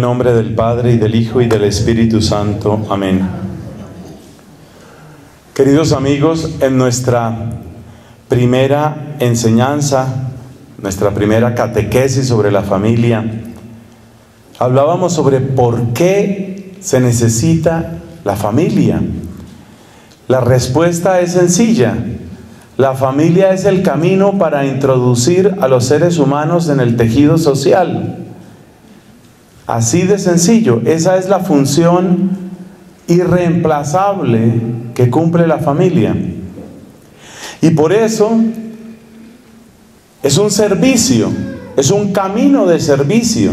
En nombre del Padre y del Hijo y del Espíritu Santo. Amén. Queridos amigos, en nuestra primera enseñanza, nuestra primera catequesis sobre la familia, hablábamos sobre por qué se necesita la familia. La respuesta es sencilla. La familia es el camino para introducir a los seres humanos en el tejido social. Así de sencillo, esa es la función irreemplazable que cumple la familia. Y por eso es un servicio, es un camino de servicio.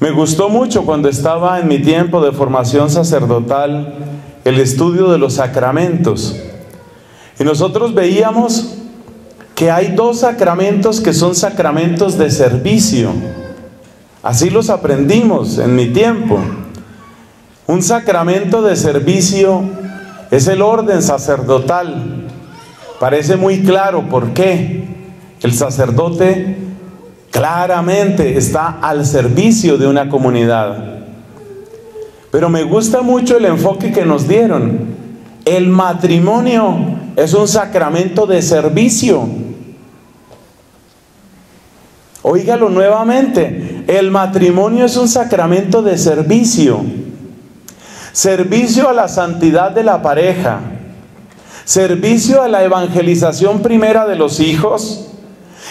Me gustó mucho cuando estaba en mi tiempo de formación sacerdotal el estudio de los sacramentos. Y nosotros veíamos que hay dos sacramentos que son sacramentos de servicio. Así los aprendimos en mi tiempo. Un sacramento de servicio es el orden sacerdotal. Parece muy claro por qué. El sacerdote claramente está al servicio de una comunidad. Pero me gusta mucho el enfoque que nos dieron. El matrimonio es un sacramento de servicio. Óigalo nuevamente, el matrimonio es un sacramento de servicio. Servicio a la santidad de la pareja. Servicio a la evangelización primera de los hijos.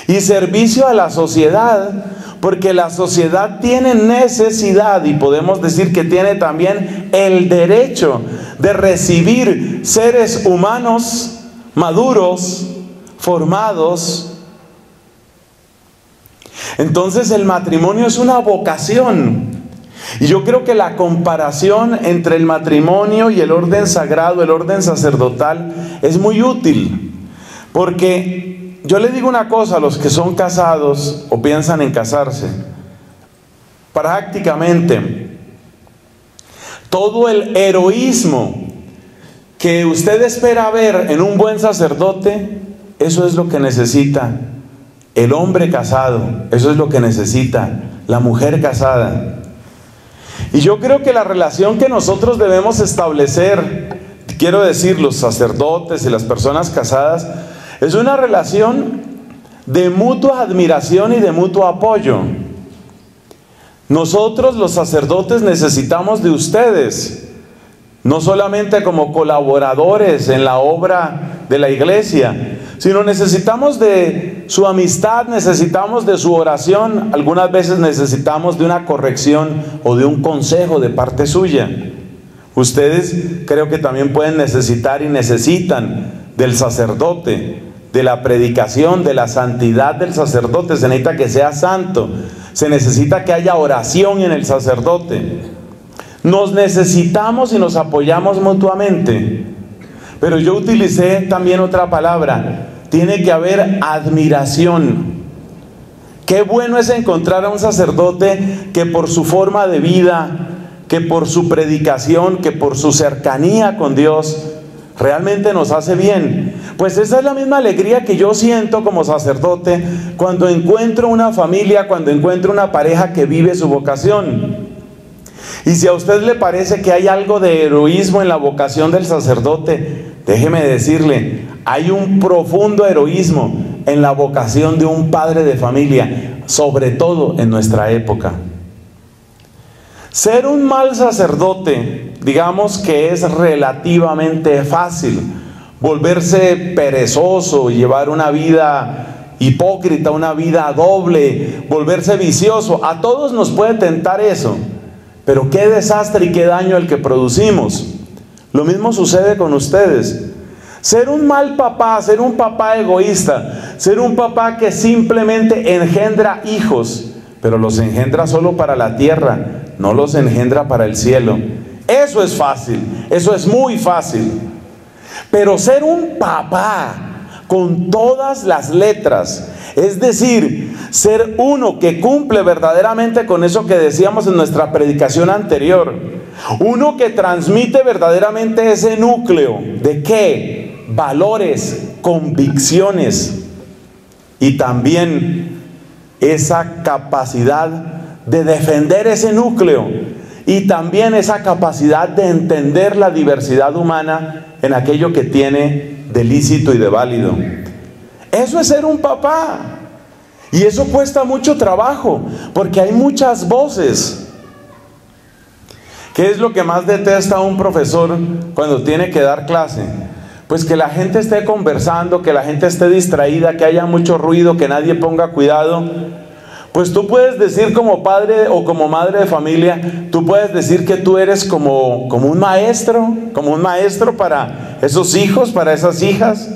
Y servicio a la sociedad. Porque la sociedad tiene necesidad y podemos decir que tiene también el derecho de recibir seres humanos maduros, formados, entonces el matrimonio es una vocación. Y yo creo que la comparación entre el matrimonio y el orden sagrado, el orden sacerdotal, es muy útil. Porque yo le digo una cosa a los que son casados o piensan en casarse. Prácticamente, todo el heroísmo que usted espera ver en un buen sacerdote, eso es lo que necesita el hombre casado, eso es lo que necesita, la mujer casada. Y yo creo que la relación que nosotros debemos establecer, quiero decir, los sacerdotes y las personas casadas, es una relación de mutua admiración y de mutuo apoyo. Nosotros los sacerdotes necesitamos de ustedes, no solamente como colaboradores en la obra de la iglesia, sino necesitamos de su amistad, necesitamos de su oración, algunas veces necesitamos de una corrección o de un consejo de parte suya. Ustedes creo que también pueden necesitar y necesitan del sacerdote, de la predicación, de la santidad del sacerdote. Se necesita que sea santo, se necesita que haya oración en el sacerdote. Nos necesitamos y nos apoyamos mutuamente. Pero yo utilicé también otra palabra, tiene que haber admiración. Qué bueno es encontrar a un sacerdote que por su forma de vida, que por su predicación, que por su cercanía con Dios, realmente nos hace bien. Pues esa es la misma alegría que yo siento como sacerdote cuando encuentro una familia, cuando encuentro una pareja que vive su vocación. Y si a usted le parece que hay algo de heroísmo en la vocación del sacerdote, déjeme decirle, hay un profundo heroísmo en la vocación de un padre de familia, sobre todo en nuestra época. Ser un mal sacerdote, digamos que es relativamente fácil. Volverse perezoso, llevar una vida hipócrita, una vida doble, volverse vicioso, a todos nos puede tentar eso. Pero qué desastre y qué daño el que producimos. Lo mismo sucede con ustedes. Ser un mal papá, ser un papá egoísta, ser un papá que simplemente engendra hijos, pero los engendra solo para la tierra, no los engendra para el cielo. Eso es fácil, eso es muy fácil. Pero ser un papá con todas las letras, es decir, ser uno que cumple verdaderamente con eso que decíamos en nuestra predicación anterior, uno que transmite verdaderamente ese núcleo de qué? valores, convicciones y también esa capacidad de defender ese núcleo y también esa capacidad de entender la diversidad humana en aquello que tiene de lícito y de válido. Eso es ser un papá. Y eso cuesta mucho trabajo, porque hay muchas voces. ¿Qué es lo que más detesta un profesor cuando tiene que dar clase? Pues que la gente esté conversando, que la gente esté distraída, que haya mucho ruido, que nadie ponga cuidado. Pues tú puedes decir como padre o como madre de familia, tú puedes decir que tú eres como, como un maestro, como un maestro para esos hijos, para esas hijas.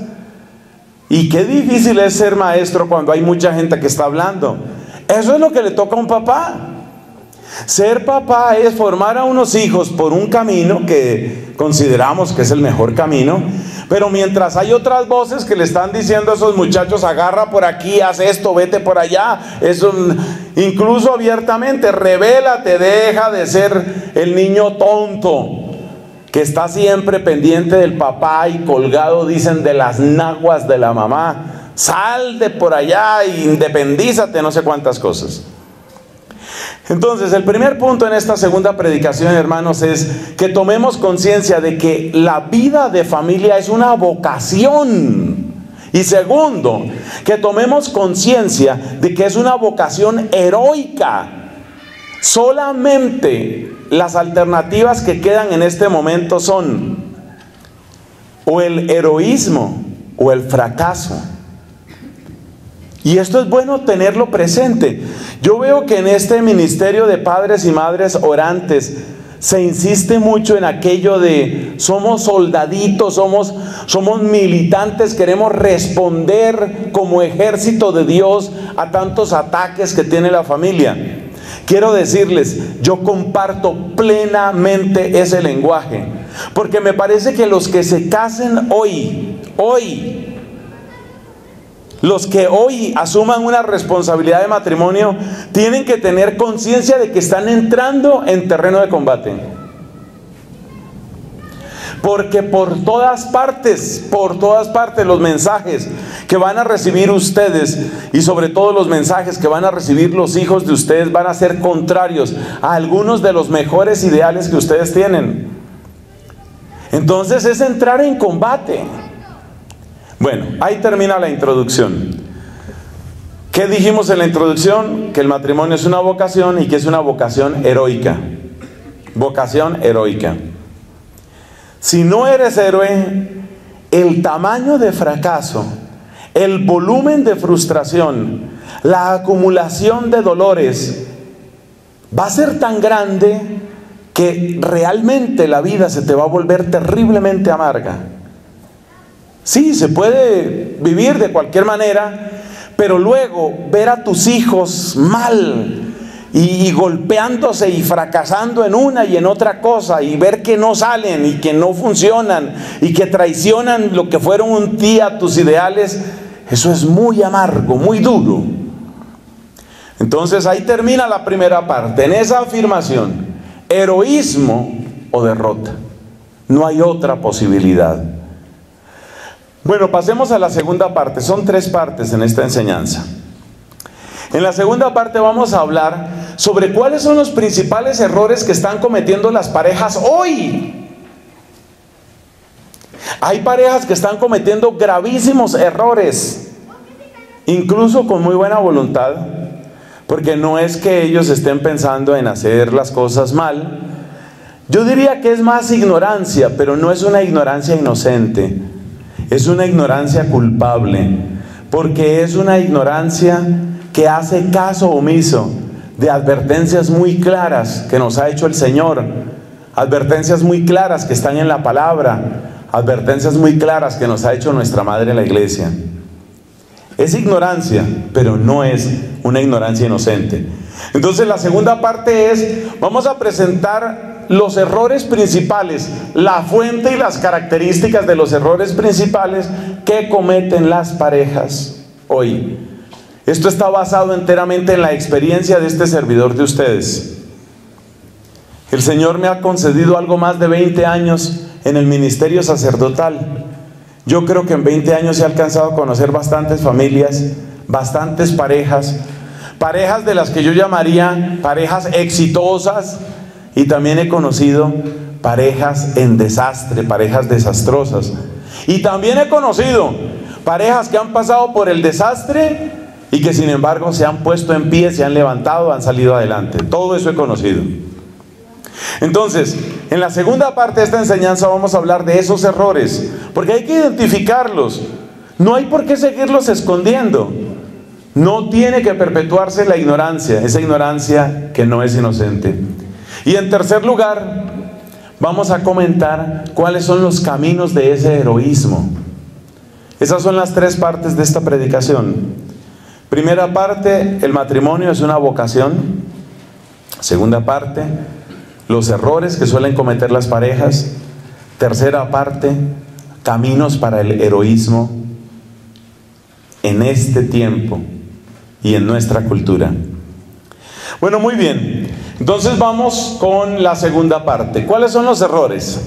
Y qué difícil es ser maestro cuando hay mucha gente que está hablando. Eso es lo que le toca a un papá. Ser papá es formar a unos hijos por un camino que consideramos que es el mejor camino, pero mientras hay otras voces que le están diciendo a esos muchachos, agarra por aquí, haz esto, vete por allá, eso, incluso abiertamente, revélate, deja de ser el niño tonto que está siempre pendiente del papá y colgado, dicen, de las naguas de la mamá. Sal de por allá independízate, no sé cuántas cosas. Entonces, el primer punto en esta segunda predicación, hermanos, es que tomemos conciencia de que la vida de familia es una vocación. Y segundo, que tomemos conciencia de que es una vocación heroica. Solamente las alternativas que quedan en este momento son o el heroísmo o el fracaso. Y esto es bueno tenerlo presente. Yo veo que en este ministerio de padres y madres orantes se insiste mucho en aquello de somos soldaditos, somos, somos militantes, queremos responder como ejército de Dios a tantos ataques que tiene la familia. Quiero decirles, yo comparto plenamente ese lenguaje, porque me parece que los que se casen hoy, hoy, los que hoy asuman una responsabilidad de matrimonio tienen que tener conciencia de que están entrando en terreno de combate. Porque por todas partes, por todas partes los mensajes que van a recibir ustedes y sobre todo los mensajes que van a recibir los hijos de ustedes van a ser contrarios a algunos de los mejores ideales que ustedes tienen. Entonces es entrar en combate. Bueno, ahí termina la introducción. ¿Qué dijimos en la introducción? Que el matrimonio es una vocación y que es una vocación heroica. Vocación heroica. Si no eres héroe, el tamaño de fracaso, el volumen de frustración, la acumulación de dolores va a ser tan grande que realmente la vida se te va a volver terriblemente amarga. Sí, se puede vivir de cualquier manera, pero luego ver a tus hijos mal y, golpeándose y fracasando en una y en otra cosa y ver que no salen y que no funcionan y que traicionan lo que fueron un día tus ideales, eso es muy amargo, muy duro. Entonces ahí termina la primera parte, en esa afirmación, heroísmo o derrota. No hay otra posibilidad. Bueno, pasemos a la segunda parte. Son tres partes en esta enseñanza. En la segunda parte vamos a hablar sobre cuáles son los principales errores que están cometiendo las parejas hoy. Hay parejas que están cometiendo gravísimos errores, incluso con muy buena voluntad, porque no es que ellos estén pensando en hacer las cosas mal. Yo diría que es más ignorancia, pero no es una ignorancia inocente. Es una ignorancia culpable, porque es una ignorancia que hace caso omiso de advertencias muy claras que nos ha hecho el Señor, advertencias muy claras que están en la palabra, advertencias muy claras que nos ha hecho nuestra Madre la iglesia. Es ignorancia, pero no es una ignorancia inocente. Entonces la segunda parte es, vamos a presentar los errores principales, la fuente y las características de los errores principales que cometen las parejas hoy. Esto está basado enteramente en la experiencia de este servidor de ustedes. El Señor me ha concedido algo más de 20 años en el ministerio sacerdotal. Yo creo que en 20 años he alcanzado a conocer bastantes familias, bastantes parejas, parejas de las que yo llamaría parejas exitosas y también he conocido parejas en desastre, parejas desastrosas. Y también he conocido parejas que han pasado por el desastre y que sin embargo se han puesto en pie, se han levantado, han salido adelante. Todo eso he conocido. Entonces, en la segunda parte de esta enseñanza vamos a hablar de esos errores, porque hay que identificarlos. No hay por qué seguirlos escondiendo. No tiene que perpetuarse la ignorancia, esa ignorancia que no es inocente. Y en tercer lugar, vamos a comentar cuáles son los caminos de ese heroísmo. Esas son las tres partes de esta predicación. Primera parte, el matrimonio es una vocación. Segunda parte, los errores que suelen cometer las parejas. Tercera parte, caminos para el heroísmo en este tiempo y en nuestra cultura. Bueno, muy bien. Entonces vamos con la segunda parte. ¿Cuáles son los errores?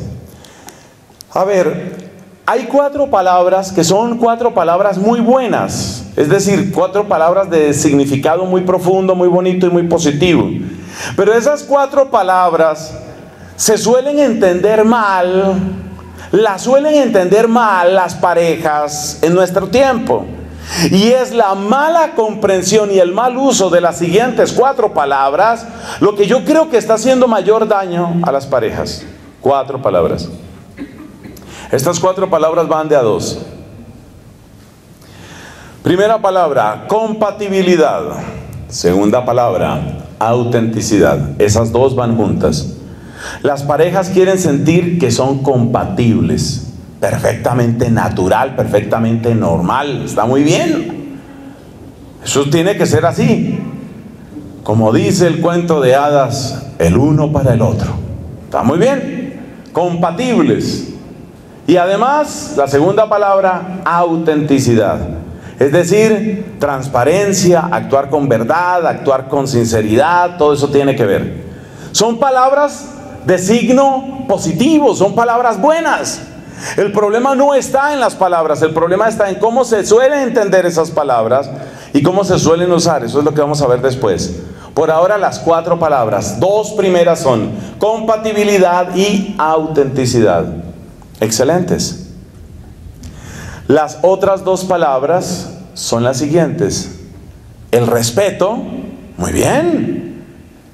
A ver, hay cuatro palabras que son cuatro palabras muy buenas, es decir, cuatro palabras de significado muy profundo, muy bonito y muy positivo. Pero esas cuatro palabras se suelen entender mal, las suelen entender mal las parejas en nuestro tiempo. Y es la mala comprensión y el mal uso de las siguientes cuatro palabras lo que yo creo que está haciendo mayor daño a las parejas. Cuatro palabras. Estas cuatro palabras van de a dos. Primera palabra, compatibilidad. Segunda palabra, autenticidad. Esas dos van juntas. Las parejas quieren sentir que son compatibles perfectamente natural, perfectamente normal, está muy bien. Eso tiene que ser así. Como dice el cuento de hadas, el uno para el otro. Está muy bien. Compatibles. Y además, la segunda palabra, autenticidad. Es decir, transparencia, actuar con verdad, actuar con sinceridad, todo eso tiene que ver. Son palabras de signo positivo, son palabras buenas. El problema no está en las palabras, el problema está en cómo se suelen entender esas palabras y cómo se suelen usar. Eso es lo que vamos a ver después. Por ahora las cuatro palabras, dos primeras son compatibilidad y autenticidad. Excelentes. Las otras dos palabras son las siguientes. El respeto, muy bien.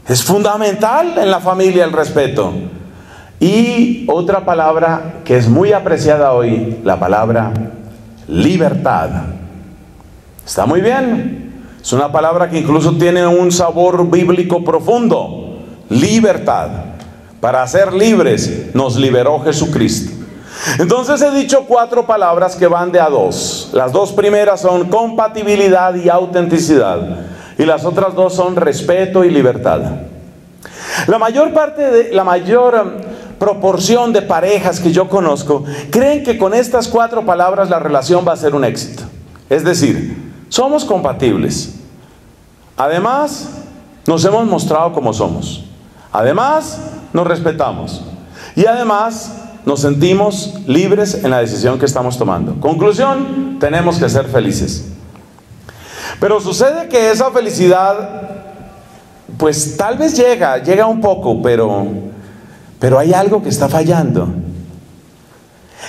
Es fundamental en la familia el respeto. Y otra palabra que es muy apreciada hoy, la palabra libertad. Está muy bien. Es una palabra que incluso tiene un sabor bíblico profundo. Libertad. Para ser libres nos liberó Jesucristo. Entonces he dicho cuatro palabras que van de a dos. Las dos primeras son compatibilidad y autenticidad. Y las otras dos son respeto y libertad. La mayor parte de la mayor proporción de parejas que yo conozco creen que con estas cuatro palabras la relación va a ser un éxito. Es decir, somos compatibles. Además, nos hemos mostrado como somos. Además, nos respetamos. Y además, nos sentimos libres en la decisión que estamos tomando. Conclusión, tenemos que ser felices. Pero sucede que esa felicidad, pues tal vez llega, llega un poco, pero pero hay algo que está fallando.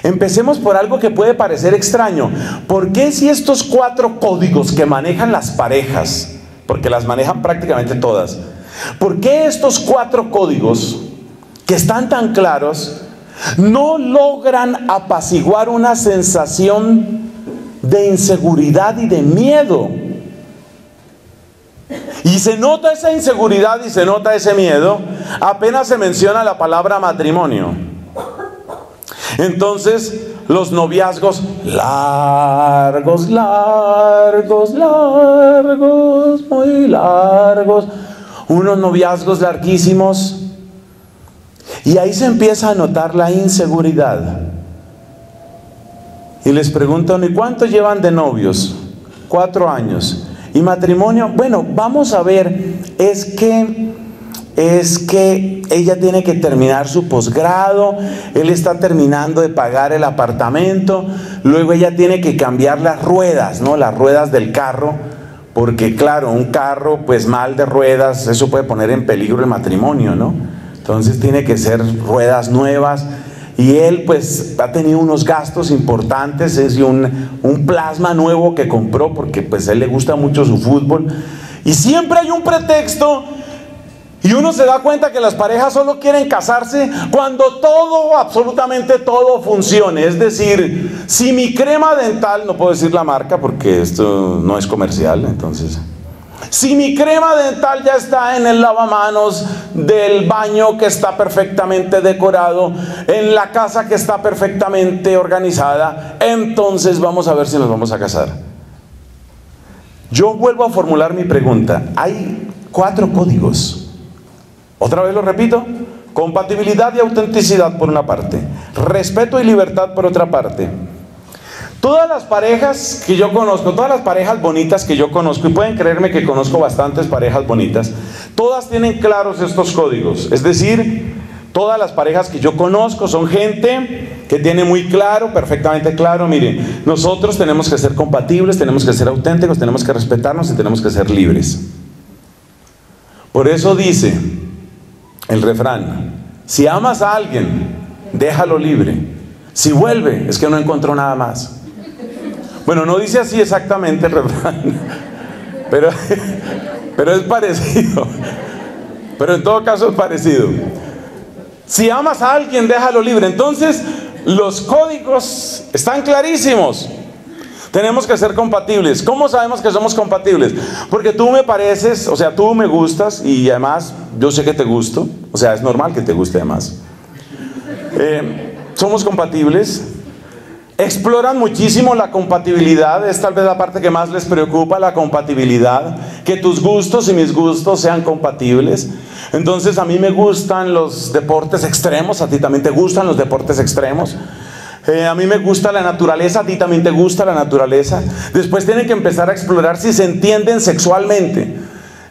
Empecemos por algo que puede parecer extraño. ¿Por qué si estos cuatro códigos que manejan las parejas, porque las manejan prácticamente todas, ¿por qué estos cuatro códigos que están tan claros no logran apaciguar una sensación de inseguridad y de miedo? Y se nota esa inseguridad y se nota ese miedo apenas se menciona la palabra matrimonio. Entonces, los noviazgos largos, largos, largos, muy largos, unos noviazgos larguísimos. Y ahí se empieza a notar la inseguridad. Y les preguntan, ¿y cuánto llevan de novios? Cuatro años. Y matrimonio, bueno, vamos a ver, es que es que ella tiene que terminar su posgrado, él está terminando de pagar el apartamento, luego ella tiene que cambiar las ruedas, ¿no? Las ruedas del carro, porque claro, un carro pues mal de ruedas, eso puede poner en peligro el matrimonio, ¿no? Entonces tiene que ser ruedas nuevas. Y él pues ha tenido unos gastos importantes, es un, un plasma nuevo que compró porque pues a él le gusta mucho su fútbol. Y siempre hay un pretexto y uno se da cuenta que las parejas solo quieren casarse cuando todo, absolutamente todo funcione. Es decir, si mi crema dental, no puedo decir la marca porque esto no es comercial, entonces... Si mi crema dental ya está en el lavamanos del baño que está perfectamente decorado, en la casa que está perfectamente organizada, entonces vamos a ver si nos vamos a casar. Yo vuelvo a formular mi pregunta. Hay cuatro códigos otra vez lo repito, compatibilidad y autenticidad por una parte, respeto y libertad por otra parte. Todas las parejas que yo conozco, todas las parejas bonitas que yo conozco, y pueden creerme que conozco bastantes parejas bonitas, todas tienen claros estos códigos. Es decir, todas las parejas que yo conozco son gente que tiene muy claro, perfectamente claro, miren, nosotros tenemos que ser compatibles, tenemos que ser auténticos, tenemos que respetarnos y tenemos que ser libres. Por eso dice, el refrán, si amas a alguien, déjalo libre. Si vuelve, es que no encontró nada más. Bueno, no dice así exactamente el refrán, pero, pero es parecido. Pero en todo caso es parecido. Si amas a alguien, déjalo libre. Entonces, los códigos están clarísimos. Tenemos que ser compatibles. ¿Cómo sabemos que somos compatibles? Porque tú me pareces, o sea, tú me gustas y además yo sé que te gusto. O sea, es normal que te guste además. Eh, somos compatibles. Exploran muchísimo la compatibilidad, es tal vez la parte que más les preocupa, la compatibilidad, que tus gustos y mis gustos sean compatibles. Entonces a mí me gustan los deportes extremos, a ti también te gustan los deportes extremos. Eh, a mí me gusta la naturaleza, a ti también te gusta la naturaleza. Después tienen que empezar a explorar si se entienden sexualmente.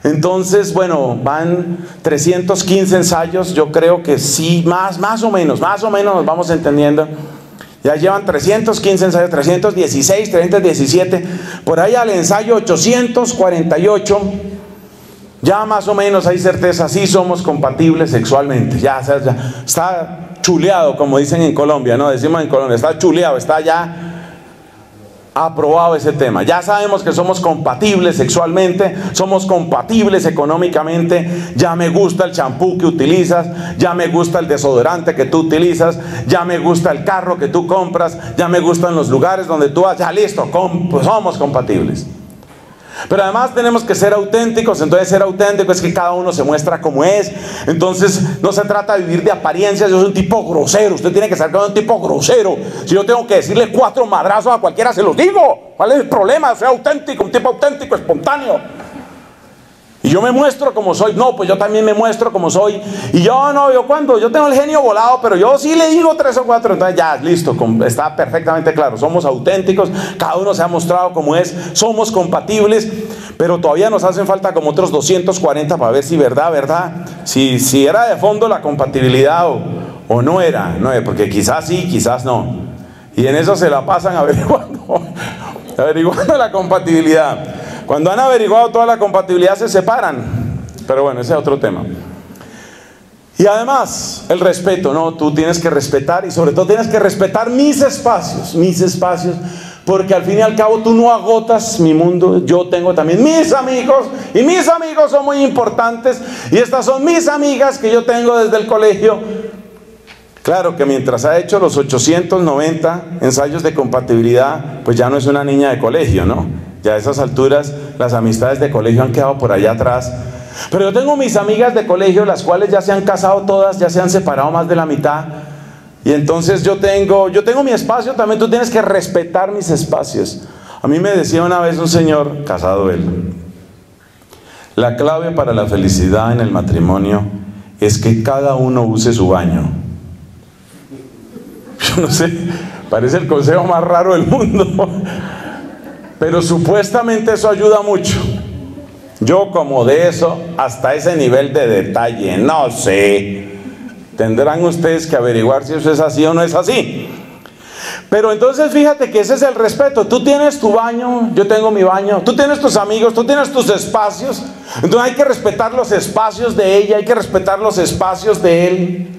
Entonces, bueno, van 315 ensayos, yo creo que sí, más, más o menos, más o menos nos vamos entendiendo. Ya llevan 315 ensayos, 316, 317, por ahí al ensayo 848. Ya más o menos hay certeza, sí somos compatibles sexualmente. Ya, está chuleado, como dicen en Colombia, ¿no? Decimos en Colombia, está chuleado, está ya aprobado ese tema. Ya sabemos que somos compatibles sexualmente, somos compatibles económicamente, ya me gusta el champú que utilizas, ya me gusta el desodorante que tú utilizas, ya me gusta el carro que tú compras, ya me gustan los lugares donde tú vas, ya listo, somos compatibles. Pero además tenemos que ser auténticos, entonces ser auténtico es que cada uno se muestra como es. Entonces no se trata de vivir de apariencias, yo soy un tipo grosero, usted tiene que ser un tipo grosero. Si yo tengo que decirle cuatro madrazos a cualquiera, se los digo. ¿Cuál es el problema? Soy auténtico, un tipo auténtico, espontáneo. Yo me muestro como soy. No, pues yo también me muestro como soy. Y yo no, yo cuando, yo tengo el genio volado, pero yo sí le digo tres o cuatro. Entonces ya, listo, está perfectamente claro. Somos auténticos, cada uno se ha mostrado como es, somos compatibles, pero todavía nos hacen falta como otros 240 para ver si verdad, verdad, si, si era de fondo la compatibilidad o, o no era, no, porque quizás sí, quizás no. Y en eso se la pasan averiguando, averiguando la compatibilidad. Cuando han averiguado toda la compatibilidad se separan. Pero bueno, ese es otro tema. Y además, el respeto, ¿no? Tú tienes que respetar y sobre todo tienes que respetar mis espacios, mis espacios, porque al fin y al cabo tú no agotas mi mundo, yo tengo también mis amigos y mis amigos son muy importantes y estas son mis amigas que yo tengo desde el colegio. Claro que mientras ha hecho los 890 ensayos de compatibilidad, pues ya no es una niña de colegio, ¿no? Ya a esas alturas las amistades de colegio han quedado por allá atrás. Pero yo tengo mis amigas de colegio, las cuales ya se han casado todas, ya se han separado más de la mitad. Y entonces yo tengo, yo tengo mi espacio, también tú tienes que respetar mis espacios. A mí me decía una vez un señor, casado él, la clave para la felicidad en el matrimonio es que cada uno use su baño. Yo no sé, parece el consejo más raro del mundo. Pero supuestamente eso ayuda mucho. Yo como de eso hasta ese nivel de detalle, no sé. Tendrán ustedes que averiguar si eso es así o no es así. Pero entonces fíjate que ese es el respeto. Tú tienes tu baño, yo tengo mi baño, tú tienes tus amigos, tú tienes tus espacios. Entonces hay que respetar los espacios de ella, hay que respetar los espacios de él.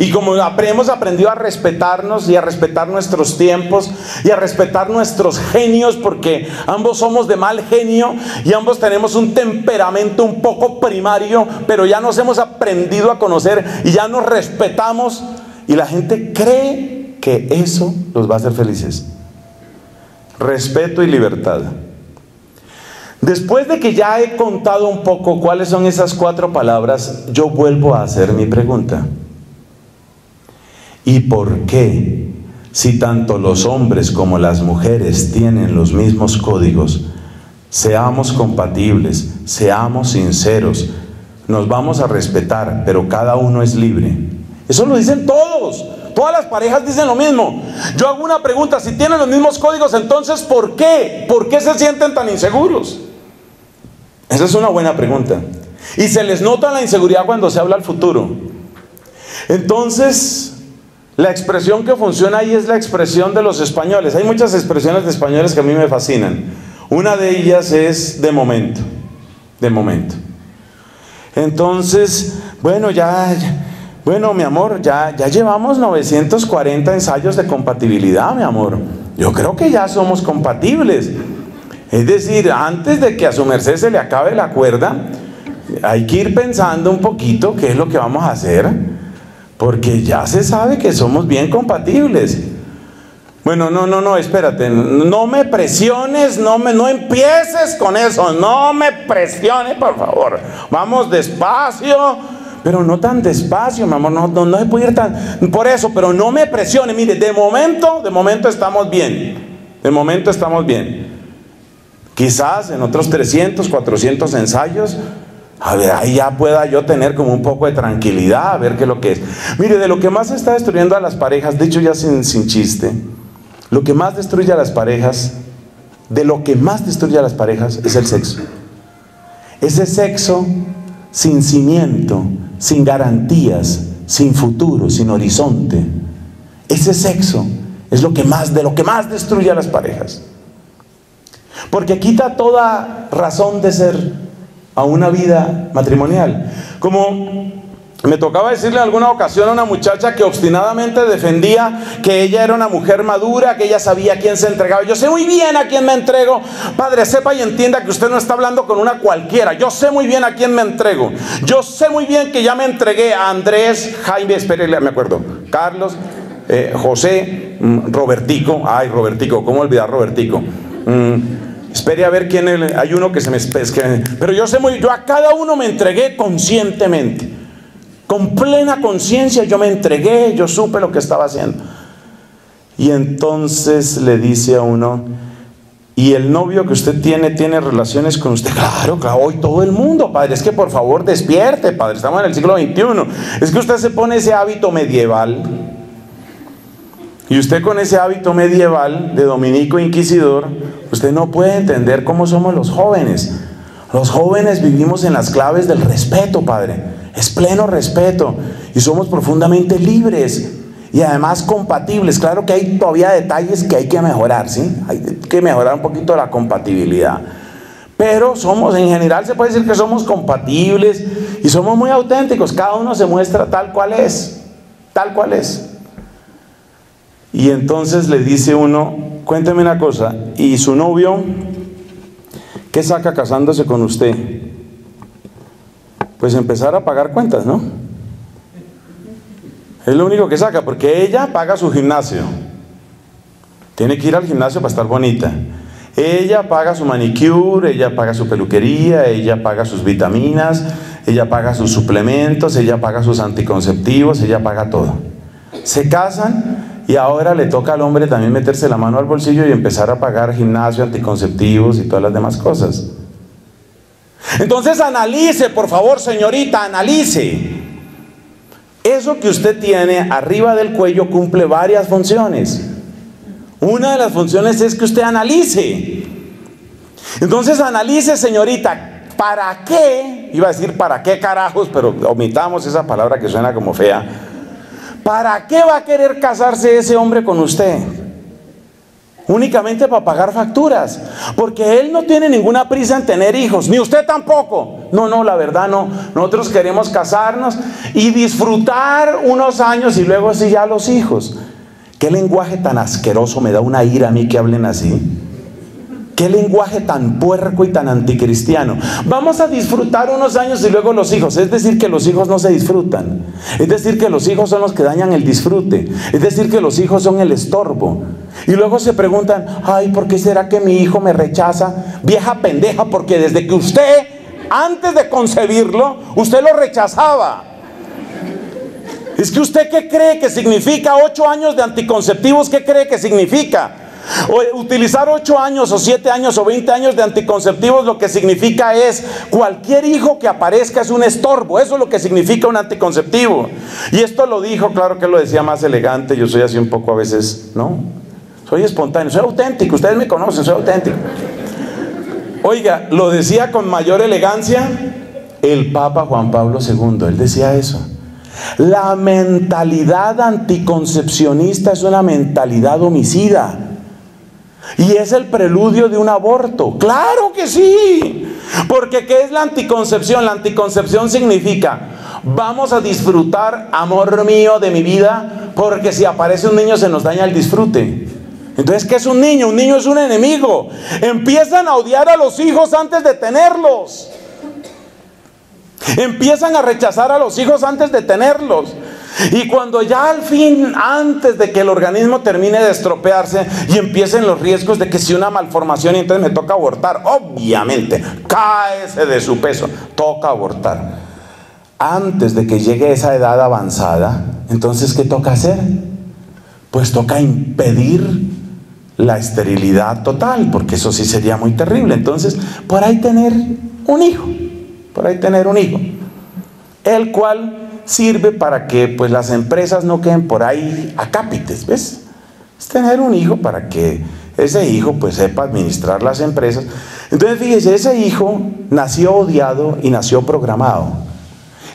Y como hemos aprendido a respetarnos y a respetar nuestros tiempos y a respetar nuestros genios, porque ambos somos de mal genio y ambos tenemos un temperamento un poco primario, pero ya nos hemos aprendido a conocer y ya nos respetamos y la gente cree que eso los va a hacer felices. Respeto y libertad. Después de que ya he contado un poco cuáles son esas cuatro palabras, yo vuelvo a hacer mi pregunta. ¿Y por qué? Si tanto los hombres como las mujeres tienen los mismos códigos, seamos compatibles, seamos sinceros, nos vamos a respetar, pero cada uno es libre. Eso lo dicen todos. Todas las parejas dicen lo mismo. Yo hago una pregunta, si tienen los mismos códigos, entonces ¿por qué? ¿Por qué se sienten tan inseguros? Esa es una buena pregunta. Y se les nota la inseguridad cuando se habla al futuro. Entonces, la expresión que funciona ahí es la expresión de los españoles. Hay muchas expresiones de españoles que a mí me fascinan. Una de ellas es de momento, de momento. Entonces, bueno, ya, bueno, mi amor, ya, ya llevamos 940 ensayos de compatibilidad, mi amor. Yo creo que ya somos compatibles. Es decir, antes de que a su merced se le acabe la cuerda, hay que ir pensando un poquito qué es lo que vamos a hacer porque ya se sabe que somos bien compatibles. Bueno, no, no, no, espérate, no me presiones, no me no empieces con eso, no me presiones, por favor. Vamos despacio, pero no tan despacio, mi amor, no, no, no se puede ir tan por eso, pero no me presione. Mire, de momento, de momento estamos bien. De momento estamos bien. Quizás en otros 300, 400 ensayos a ver, ahí ya pueda yo tener como un poco de tranquilidad, a ver qué es lo que es. Mire, de lo que más está destruyendo a las parejas, dicho ya sin, sin chiste, lo que más destruye a las parejas, de lo que más destruye a las parejas es el sexo. Ese sexo sin cimiento, sin garantías, sin futuro, sin horizonte. Ese sexo es lo que más, de lo que más destruye a las parejas. Porque quita toda razón de ser a una vida matrimonial. Como me tocaba decirle en alguna ocasión a una muchacha que obstinadamente defendía que ella era una mujer madura, que ella sabía a quién se entregaba. Yo sé muy bien a quién me entrego. Padre, sepa y entienda que usted no está hablando con una cualquiera. Yo sé muy bien a quién me entrego. Yo sé muy bien que ya me entregué a Andrés, Jaime, espere, me acuerdo, Carlos, eh, José, mm, Robertico. Ay, Robertico, ¿cómo olvidar Robertico? Mm, Espere a ver quién es, hay uno que se me. Pero yo sé muy, yo a cada uno me entregué conscientemente. Con plena conciencia yo me entregué, yo supe lo que estaba haciendo. Y entonces le dice a uno, y el novio que usted tiene tiene relaciones con usted. Claro, claro, hoy todo el mundo, padre. Es que por favor despierte, padre. Estamos en el siglo XXI. Es que usted se pone ese hábito medieval. Y usted con ese hábito medieval de dominico inquisidor, Usted no puede entender cómo somos los jóvenes. Los jóvenes vivimos en las claves del respeto, Padre. Es pleno respeto. Y somos profundamente libres. Y además compatibles. Claro que hay todavía detalles que hay que mejorar, ¿sí? Hay que mejorar un poquito la compatibilidad. Pero somos, en general se puede decir que somos compatibles y somos muy auténticos. Cada uno se muestra tal cual es. Tal cual es. Y entonces le dice uno, cuénteme una cosa, ¿y su novio qué saca casándose con usted? Pues empezar a pagar cuentas, ¿no? Es lo único que saca, porque ella paga su gimnasio. Tiene que ir al gimnasio para estar bonita. Ella paga su manicure, ella paga su peluquería, ella paga sus vitaminas, ella paga sus suplementos, ella paga sus anticonceptivos, ella paga todo. Se casan y ahora le toca al hombre también meterse la mano al bolsillo y empezar a pagar gimnasio, anticonceptivos y todas las demás cosas. Entonces analice, por favor, señorita, analice. Eso que usted tiene arriba del cuello cumple varias funciones. Una de las funciones es que usted analice. Entonces analice, señorita, ¿para qué? Iba a decir para qué carajos, pero omitamos esa palabra que suena como fea. ¿Para qué va a querer casarse ese hombre con usted? únicamente para pagar facturas, porque él no tiene ninguna prisa en tener hijos, ni usted tampoco. No, no, la verdad no. Nosotros queremos casarnos y disfrutar unos años y luego así ya los hijos. ¿Qué lenguaje tan asqueroso me da una ira a mí que hablen así? Qué lenguaje tan puerco y tan anticristiano. Vamos a disfrutar unos años y luego los hijos. Es decir, que los hijos no se disfrutan. Es decir, que los hijos son los que dañan el disfrute. Es decir, que los hijos son el estorbo. Y luego se preguntan, ay, ¿por qué será que mi hijo me rechaza? Vieja pendeja, porque desde que usted, antes de concebirlo, usted lo rechazaba. Es que usted qué cree que significa ocho años de anticonceptivos, ¿qué cree que significa? O utilizar 8 años o 7 años o 20 años de anticonceptivos lo que significa es cualquier hijo que aparezca es un estorbo. Eso es lo que significa un anticonceptivo. Y esto lo dijo, claro que lo decía más elegante. Yo soy así un poco a veces, ¿no? Soy espontáneo, soy auténtico. Ustedes me conocen, soy auténtico. Oiga, lo decía con mayor elegancia el Papa Juan Pablo II. Él decía eso. La mentalidad anticoncepcionista es una mentalidad homicida. Y es el preludio de un aborto. Claro que sí. Porque ¿qué es la anticoncepción? La anticoncepción significa, vamos a disfrutar, amor mío, de mi vida, porque si aparece un niño se nos daña el disfrute. Entonces, ¿qué es un niño? Un niño es un enemigo. Empiezan a odiar a los hijos antes de tenerlos. Empiezan a rechazar a los hijos antes de tenerlos. Y cuando ya al fin, antes de que el organismo termine de estropearse y empiecen los riesgos de que si una malformación y entonces me toca abortar, obviamente, cáese de su peso, toca abortar. Antes de que llegue esa edad avanzada, entonces ¿qué toca hacer? Pues toca impedir la esterilidad total, porque eso sí sería muy terrible. Entonces, por ahí tener un hijo, por ahí tener un hijo, el cual sirve para que pues las empresas no queden por ahí a cápites, ¿ves? Es tener un hijo para que ese hijo pues sepa administrar las empresas. Entonces fíjese, ese hijo nació odiado y nació programado.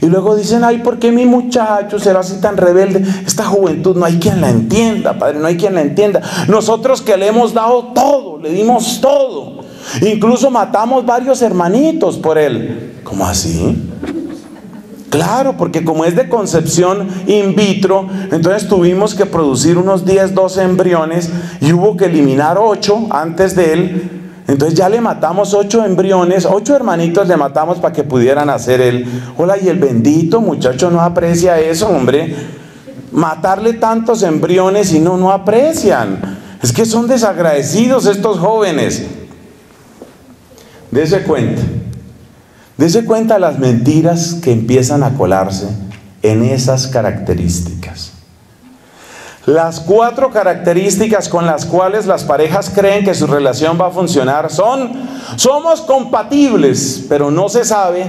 Y luego dicen, ay, ¿por qué mi muchacho será así tan rebelde? Esta juventud no hay quien la entienda, padre, no hay quien la entienda. Nosotros que le hemos dado todo, le dimos todo. Incluso matamos varios hermanitos por él. ¿Cómo así? Claro, porque como es de concepción in vitro, entonces tuvimos que producir unos 10, 12 embriones y hubo que eliminar 8 antes de él. Entonces ya le matamos 8 embriones, 8 hermanitos le matamos para que pudieran hacer él. Hola, y el bendito muchacho no aprecia eso, hombre. Matarle tantos embriones y no, no aprecian. Es que son desagradecidos estos jóvenes. Dese cuenta. Dese cuenta las mentiras que empiezan a colarse en esas características. Las cuatro características con las cuales las parejas creen que su relación va a funcionar son, somos compatibles, pero no se sabe,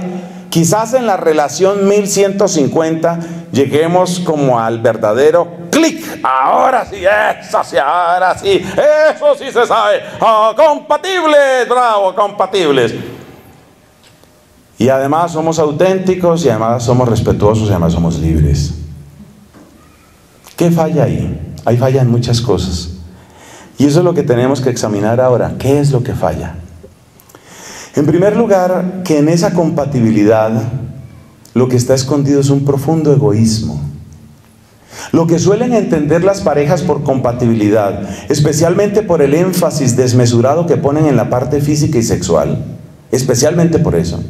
quizás en la relación 1150 lleguemos como al verdadero clic. Ahora sí, eso sí, ahora sí, eso sí se sabe. Oh, compatibles, bravo, compatibles. Y además somos auténticos y además somos respetuosos y además somos libres. ¿Qué falla ahí? Ahí fallan muchas cosas. Y eso es lo que tenemos que examinar ahora. ¿Qué es lo que falla? En primer lugar, que en esa compatibilidad lo que está escondido es un profundo egoísmo. Lo que suelen entender las parejas por compatibilidad, especialmente por el énfasis desmesurado que ponen en la parte física y sexual, especialmente por eso,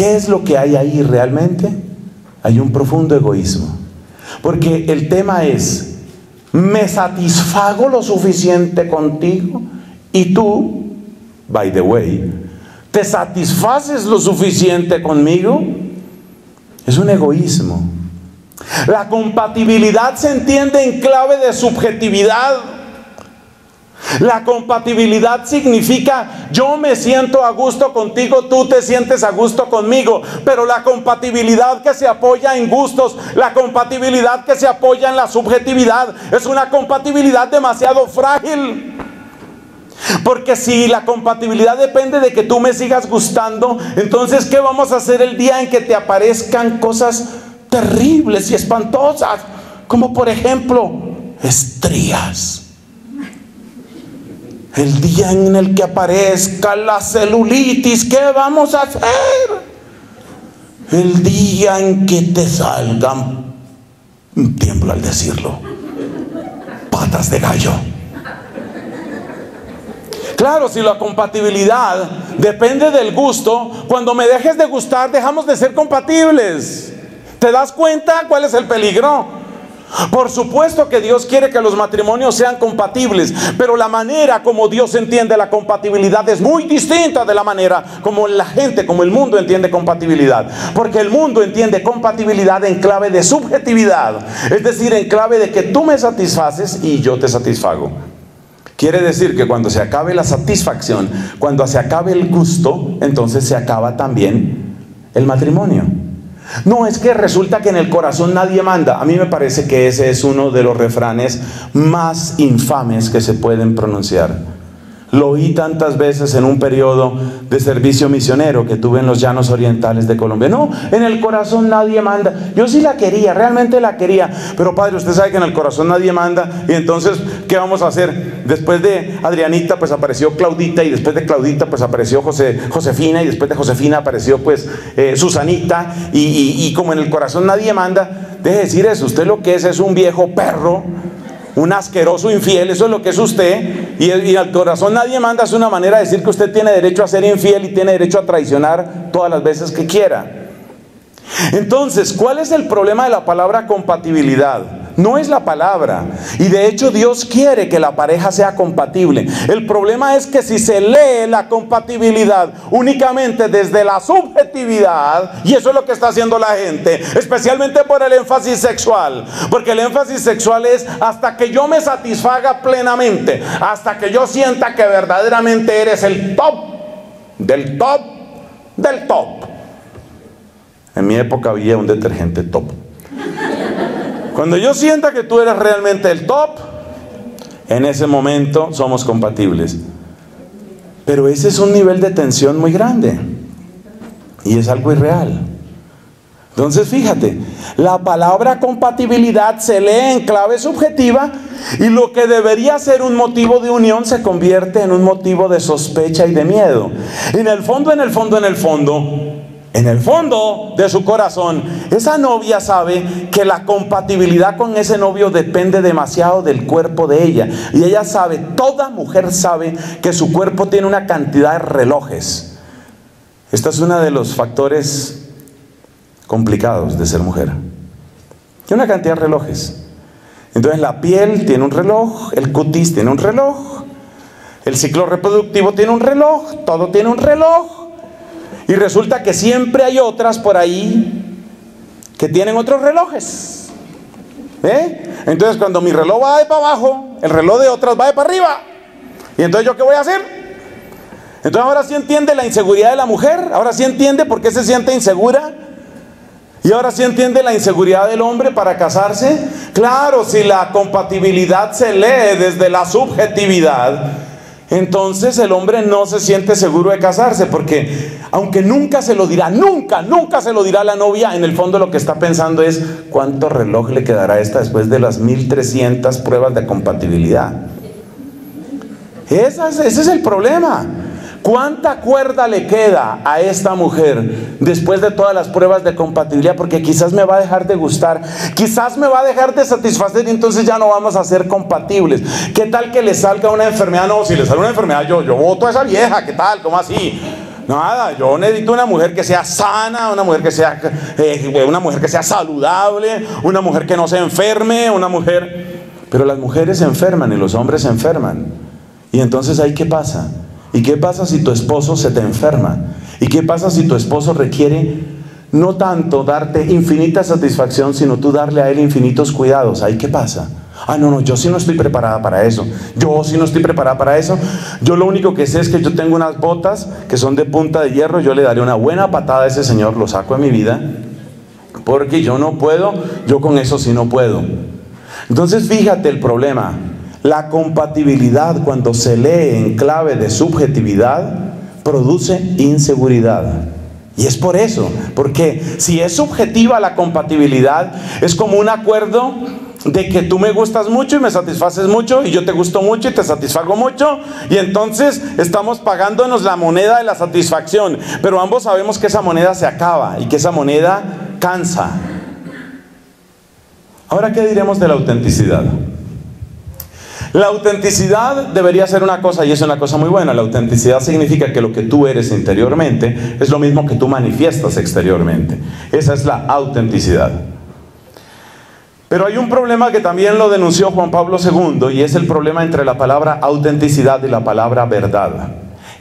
¿Qué es lo que hay ahí realmente? Hay un profundo egoísmo. Porque el tema es, ¿me satisfago lo suficiente contigo? Y tú, by the way, ¿te satisfaces lo suficiente conmigo? Es un egoísmo. La compatibilidad se entiende en clave de subjetividad. La compatibilidad significa yo me siento a gusto contigo, tú te sientes a gusto conmigo, pero la compatibilidad que se apoya en gustos, la compatibilidad que se apoya en la subjetividad, es una compatibilidad demasiado frágil. Porque si la compatibilidad depende de que tú me sigas gustando, entonces ¿qué vamos a hacer el día en que te aparezcan cosas terribles y espantosas? Como por ejemplo, estrías. El día en el que aparezca la celulitis, ¿qué vamos a hacer? El día en que te salgan, tiemblo al decirlo, patas de gallo. Claro, si la compatibilidad depende del gusto, cuando me dejes de gustar, dejamos de ser compatibles. ¿Te das cuenta cuál es el peligro? Por supuesto que Dios quiere que los matrimonios sean compatibles, pero la manera como Dios entiende la compatibilidad es muy distinta de la manera como la gente, como el mundo entiende compatibilidad. Porque el mundo entiende compatibilidad en clave de subjetividad, es decir, en clave de que tú me satisfaces y yo te satisfago. Quiere decir que cuando se acabe la satisfacción, cuando se acabe el gusto, entonces se acaba también el matrimonio. No, es que resulta que en el corazón nadie manda. A mí me parece que ese es uno de los refranes más infames que se pueden pronunciar. Lo oí tantas veces en un periodo de servicio misionero que tuve en los llanos orientales de Colombia. No, en el corazón nadie manda. Yo sí la quería, realmente la quería. Pero padre, usted sabe que en el corazón nadie manda. Y entonces, ¿qué vamos a hacer? Después de Adrianita, pues apareció Claudita. Y después de Claudita, pues apareció José, Josefina. Y después de Josefina apareció, pues, eh, Susanita. Y, y como en el corazón nadie manda, deje de decir eso. Usted lo que es es un viejo perro un asqueroso infiel, eso es lo que es usted. Y, al corazón nadie manda, es una manera de decir que usted tiene derecho a ser infiel y tiene derecho a traicionar todas las veces que quiera. Entonces, ¿cuál es el problema de la palabra compatibilidad? No es la palabra. Y de hecho Dios quiere que la pareja sea compatible. El problema es que si se lee la compatibilidad únicamente desde la subjetividad, y eso es lo que está haciendo la gente, especialmente por el énfasis sexual, porque el énfasis sexual es hasta que yo me satisfaga plenamente, hasta que yo sienta que verdaderamente eres el top, del top, del top. En mi época había un detergente top. Cuando yo sienta que tú eres realmente el top, en ese momento somos compatibles. Pero ese es un nivel de tensión muy grande. Y es algo irreal. Entonces fíjate, la palabra compatibilidad se lee en clave subjetiva y lo que debería ser un motivo de unión se convierte en un motivo de sospecha y de miedo. En el fondo, en el fondo, en el fondo, en el fondo de su corazón, esa novia sabe que la compatibilidad con ese novio depende demasiado del cuerpo de ella. Y ella sabe, toda mujer sabe que su cuerpo tiene una cantidad de relojes. Este es uno de los factores complicados de ser mujer. Tiene una cantidad de relojes. Entonces la piel tiene un reloj, el cutis tiene un reloj, el ciclo reproductivo tiene un reloj, todo tiene un reloj. Y resulta que siempre hay otras por ahí que tienen otros relojes. ¿Eh? Entonces cuando mi reloj va de para abajo, el reloj de otras va de para arriba. ¿Y entonces yo qué voy a hacer? Entonces ahora sí entiende la inseguridad de la mujer, ahora sí entiende por qué se siente insegura. Y ahora sí entiende la inseguridad del hombre para casarse. Claro, si la compatibilidad se lee desde la subjetividad, entonces el hombre no se siente seguro de casarse porque aunque nunca se lo dirá, nunca, nunca se lo dirá la novia, en el fondo lo que está pensando es cuánto reloj le quedará esta después de las 1300 pruebas de compatibilidad. ese es el problema. ¿Cuánta cuerda le queda a esta mujer después de todas las pruebas de compatibilidad? Porque quizás me va a dejar de gustar, quizás me va a dejar de satisfacer y entonces ya no vamos a ser compatibles. ¿Qué tal que le salga una enfermedad? No, si le sale una enfermedad, yo, yo voto a esa vieja, ¿qué tal? ¿Cómo así? Nada, yo necesito una mujer que sea sana, una mujer que sea, eh, una mujer que sea saludable, una mujer que no se enferme, una mujer... Pero las mujeres se enferman y los hombres se enferman. Y entonces ahí qué pasa? ¿Y qué pasa si tu esposo se te enferma? ¿Y qué pasa si tu esposo requiere no tanto darte infinita satisfacción, sino tú darle a él infinitos cuidados? ¿Ahí qué pasa? Ah, no, no, yo sí no estoy preparada para eso. Yo sí no estoy preparada para eso. Yo lo único que sé es que yo tengo unas botas que son de punta de hierro. Yo le daré una buena patada a ese señor, lo saco de mi vida. Porque yo no puedo, yo con eso sí no puedo. Entonces fíjate el problema. La compatibilidad cuando se lee en clave de subjetividad produce inseguridad. Y es por eso, porque si es subjetiva la compatibilidad, es como un acuerdo de que tú me gustas mucho y me satisfaces mucho y yo te gusto mucho y te satisfago mucho y entonces estamos pagándonos la moneda de la satisfacción, pero ambos sabemos que esa moneda se acaba y que esa moneda cansa. Ahora, ¿qué diremos de la autenticidad? La autenticidad debería ser una cosa y es una cosa muy buena. La autenticidad significa que lo que tú eres interiormente es lo mismo que tú manifiestas exteriormente. Esa es la autenticidad. Pero hay un problema que también lo denunció Juan Pablo II y es el problema entre la palabra autenticidad y la palabra verdad.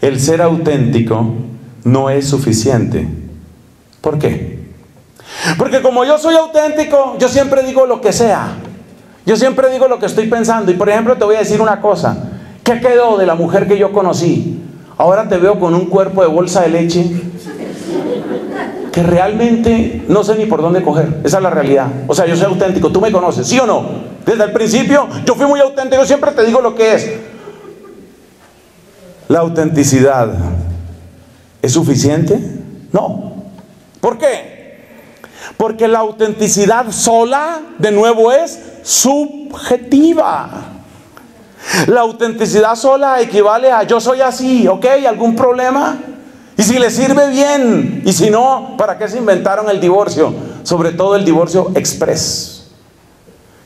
El ser auténtico no es suficiente. ¿Por qué? Porque como yo soy auténtico, yo siempre digo lo que sea. Yo siempre digo lo que estoy pensando. Y por ejemplo te voy a decir una cosa. ¿Qué quedó de la mujer que yo conocí? Ahora te veo con un cuerpo de bolsa de leche que realmente no sé ni por dónde coger. Esa es la realidad. O sea, yo soy auténtico. Tú me conoces, ¿sí o no? Desde el principio yo fui muy auténtico. Siempre te digo lo que es. ¿La autenticidad es suficiente? No. ¿Por qué? Porque la autenticidad sola, de nuevo, es subjetiva. La autenticidad sola equivale a yo soy así, ¿ok? ¿Algún problema? Y si le sirve bien, y si no, ¿para qué se inventaron el divorcio? Sobre todo el divorcio express.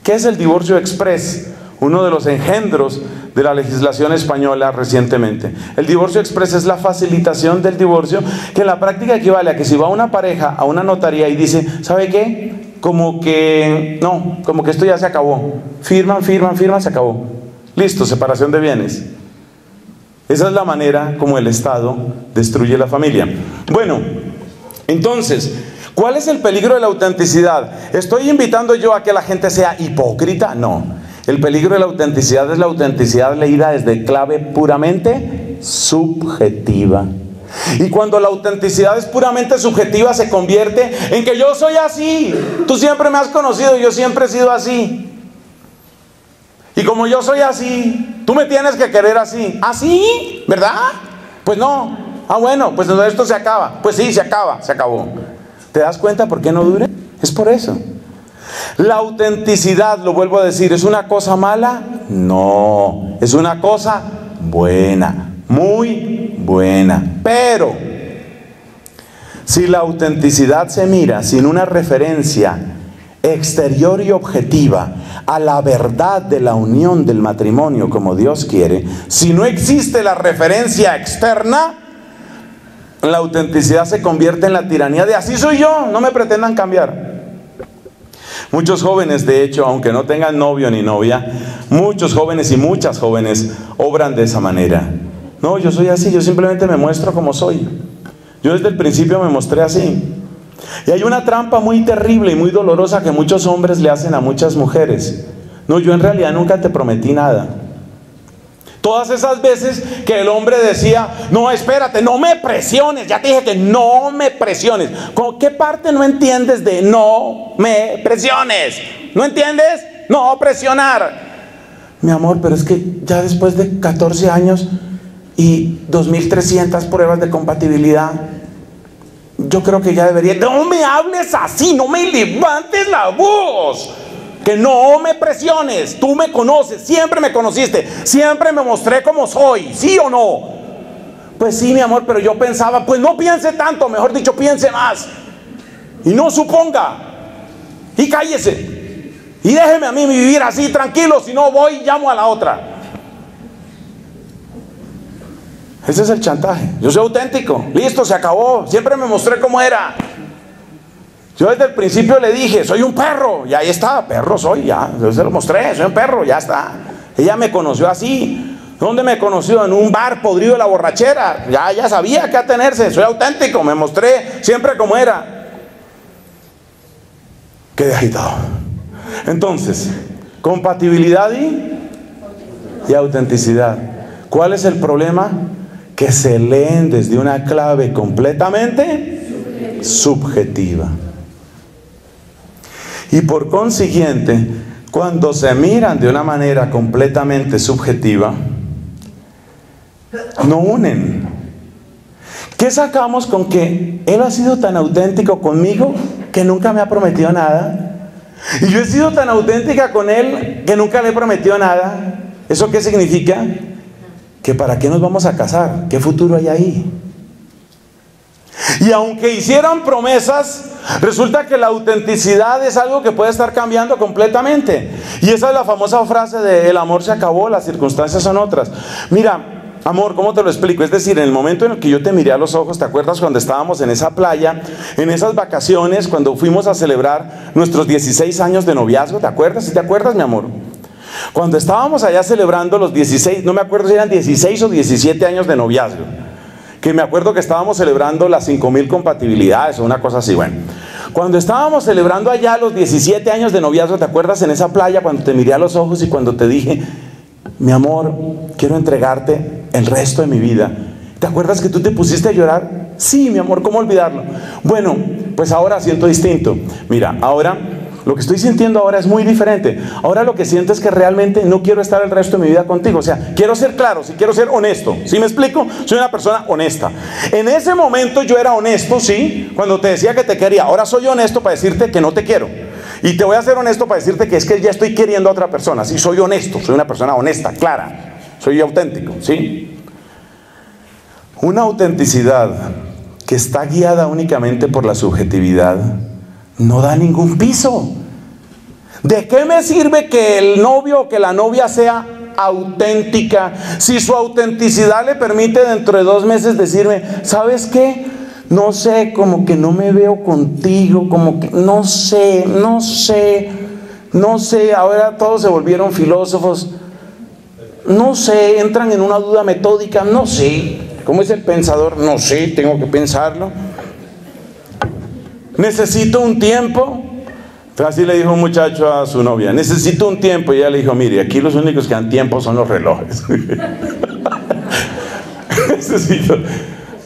¿Qué es el divorcio express? Uno de los engendros de la legislación española recientemente. El divorcio express es la facilitación del divorcio, que en la práctica equivale a que si va una pareja a una notaría y dice, ¿sabe qué? Como que, no, como que esto ya se acabó. Firman, firman, firman, se acabó. Listo, separación de bienes. Esa es la manera como el Estado destruye la familia. Bueno, entonces, ¿cuál es el peligro de la autenticidad? ¿Estoy invitando yo a que la gente sea hipócrita? No. El peligro de la autenticidad es la autenticidad leída desde clave puramente subjetiva. Y cuando la autenticidad es puramente subjetiva se convierte en que yo soy así. Tú siempre me has conocido, yo siempre he sido así. Y como yo soy así, tú me tienes que querer así. ¿Así? ¿Verdad? Pues no. Ah, bueno, pues esto se acaba. Pues sí, se acaba, se acabó. ¿Te das cuenta por qué no dure? Es por eso. La autenticidad, lo vuelvo a decir, ¿es una cosa mala? No, es una cosa buena, muy buena. Pero, si la autenticidad se mira sin una referencia exterior y objetiva a la verdad de la unión del matrimonio como Dios quiere, si no existe la referencia externa, la autenticidad se convierte en la tiranía de así soy yo, no me pretendan cambiar. Muchos jóvenes, de hecho, aunque no tengan novio ni novia, muchos jóvenes y muchas jóvenes obran de esa manera. No, yo soy así, yo simplemente me muestro como soy. Yo desde el principio me mostré así. Y hay una trampa muy terrible y muy dolorosa que muchos hombres le hacen a muchas mujeres. No, yo en realidad nunca te prometí nada. Todas esas veces que el hombre decía, no, espérate, no me presiones, ya te dije que no me presiones. ¿Con qué parte no entiendes de no me presiones? ¿No entiendes? No presionar. Mi amor, pero es que ya después de 14 años y 2.300 pruebas de compatibilidad, yo creo que ya debería, no me hables así, no me levantes la voz. Que no me presiones, tú me conoces, siempre me conociste, siempre me mostré como soy, ¿sí o no? Pues sí, mi amor, pero yo pensaba, pues no piense tanto, mejor dicho, piense más. Y no suponga. Y cállese. Y déjeme a mí vivir así tranquilo, si no voy, llamo a la otra. Ese es el chantaje. Yo soy auténtico. Listo, se acabó. Siempre me mostré cómo era. Yo desde el principio le dije, soy un perro. Y ahí está, perro soy, ya. Yo se lo mostré, soy un perro, ya está. Ella me conoció así. ¿Dónde me conoció? En un bar podrido de la borrachera. Ya, ya sabía qué atenerse. Soy auténtico, me mostré siempre como era. Quedé agitado. Entonces, compatibilidad y, y autenticidad. ¿Cuál es el problema? Que se leen desde una clave completamente subjetiva. Y por consiguiente, cuando se miran de una manera completamente subjetiva, no unen. ¿Qué sacamos con que Él ha sido tan auténtico conmigo que nunca me ha prometido nada? Y yo he sido tan auténtica con él que nunca le he prometido nada. ¿Eso qué significa? Que para qué nos vamos a casar, qué futuro hay ahí. Y aunque hicieran promesas, resulta que la autenticidad es algo que puede estar cambiando completamente. Y esa es la famosa frase de el amor se acabó, las circunstancias son otras. Mira, Amor, ¿cómo te lo explico? Es decir, en el momento en el que yo te miré a los ojos, ¿te acuerdas cuando estábamos en esa playa, en esas vacaciones, cuando fuimos a celebrar nuestros 16 años de noviazgo? ¿Te acuerdas? ¿Sí te acuerdas, mi amor? Cuando estábamos allá celebrando los 16, no me acuerdo si eran 16 o 17 años de noviazgo, que me acuerdo que estábamos celebrando las 5000 compatibilidades o una cosa así, bueno. Cuando estábamos celebrando allá los 17 años de noviazgo, ¿te acuerdas en esa playa cuando te miré a los ojos y cuando te dije, mi amor, quiero entregarte el resto de mi vida. ¿Te acuerdas que tú te pusiste a llorar? Sí, mi amor, ¿cómo olvidarlo? Bueno, pues ahora siento distinto. Mira, ahora lo que estoy sintiendo ahora es muy diferente. Ahora lo que siento es que realmente no quiero estar el resto de mi vida contigo. O sea, quiero ser claro, si quiero ser honesto. ¿Sí me explico? Soy una persona honesta. En ese momento yo era honesto, sí, cuando te decía que te quería. Ahora soy honesto para decirte que no te quiero. Y te voy a ser honesto para decirte que es que ya estoy queriendo a otra persona. Sí, soy honesto, soy una persona honesta, clara. Soy auténtico, ¿sí? Una autenticidad que está guiada únicamente por la subjetividad no da ningún piso. ¿De qué me sirve que el novio o que la novia sea auténtica si su autenticidad le permite dentro de dos meses decirme, ¿sabes qué? no sé, como que no me veo contigo, como que no sé, no sé, no sé, ahora todos se volvieron filósofos, no sé, entran en una duda metódica, no sé, ¿cómo es el pensador? No sé, tengo que pensarlo. Necesito un tiempo. Así le dijo un muchacho a su novia, necesito un tiempo. Y ella le dijo, mire, aquí los únicos que dan tiempo son los relojes. necesito,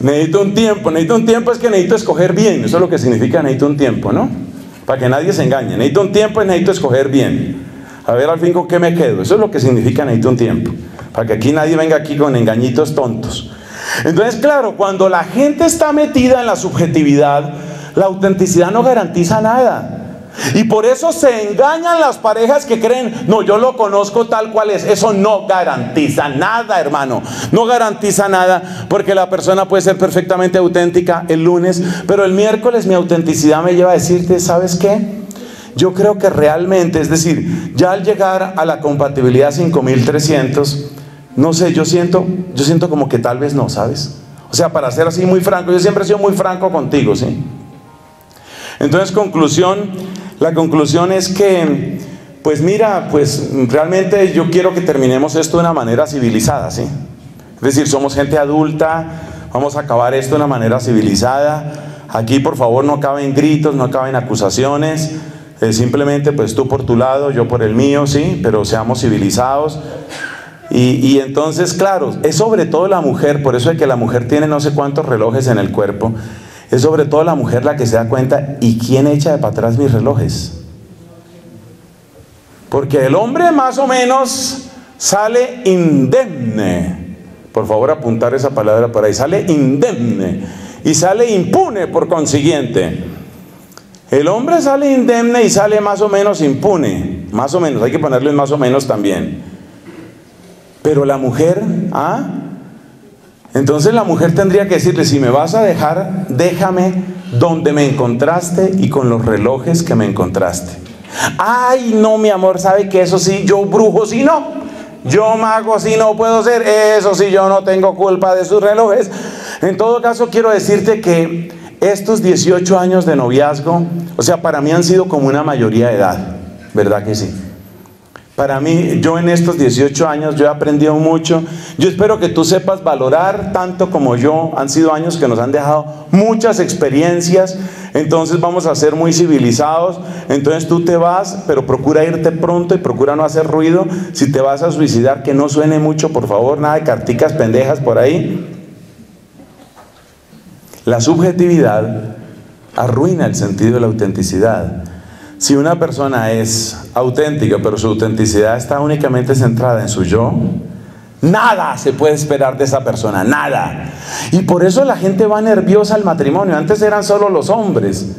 Necesito un tiempo, necesito un tiempo es que necesito escoger bien, eso es lo que significa necesito un tiempo, ¿no? Para que nadie se engañe. Necesito un tiempo es necesito escoger bien. A ver al fin con qué me quedo. Eso es lo que significa necesito un tiempo. Para que aquí nadie venga aquí con engañitos tontos. Entonces, claro, cuando la gente está metida en la subjetividad, la autenticidad no garantiza nada. Y por eso se engañan las parejas que creen, no, yo lo conozco tal cual es. Eso no garantiza nada, hermano. No garantiza nada porque la persona puede ser perfectamente auténtica el lunes, pero el miércoles mi autenticidad me lleva a decirte, ¿sabes qué? Yo creo que realmente, es decir, ya al llegar a la compatibilidad 5300, no sé, yo siento, yo siento como que tal vez no, ¿sabes? O sea, para ser así muy franco, yo siempre he sido muy franco contigo, ¿sí? Entonces, conclusión, la conclusión es que, pues mira, pues realmente yo quiero que terminemos esto de una manera civilizada, ¿sí? Es decir, somos gente adulta, vamos a acabar esto de una manera civilizada. Aquí, por favor, no acaben gritos, no acaben acusaciones. Eh, simplemente, pues tú por tu lado, yo por el mío, sí, pero seamos civilizados. Y, y, entonces, claro, es sobre todo la mujer, por eso es que la mujer tiene no sé cuántos relojes en el cuerpo. Es sobre todo la mujer la que se da cuenta, ¿y quién echa de para atrás mis relojes? Porque el hombre más o menos sale indemne. Por favor, apuntar esa palabra por ahí. Sale indemne. Y sale impune por consiguiente. El hombre sale indemne y sale más o menos impune. Más o menos, hay que ponerle más o menos también. Pero la mujer, ¿ah? Entonces la mujer tendría que decirle, si me vas a dejar, déjame donde me encontraste y con los relojes que me encontraste. Ay, no, mi amor, sabe que eso sí, yo brujo sí no. Yo mago sí no puedo ser. Eso sí, yo no tengo culpa de sus relojes. En todo caso, quiero decirte que estos 18 años de noviazgo, o sea, para mí han sido como una mayoría de edad. ¿Verdad que sí? Para mí, yo en estos 18 años, yo he aprendido mucho. Yo espero que tú sepas valorar tanto como yo. Han sido años que nos han dejado muchas experiencias. Entonces vamos a ser muy civilizados. Entonces tú te vas, pero procura irte pronto y procura no hacer ruido. Si te vas a suicidar, que no suene mucho, por favor. Nada de carticas pendejas por ahí. La subjetividad arruina el sentido de la autenticidad. Si una persona es auténtica, pero su autenticidad está únicamente centrada en su yo, nada se puede esperar de esa persona, nada. Y por eso la gente va nerviosa al matrimonio. Antes eran solo los hombres.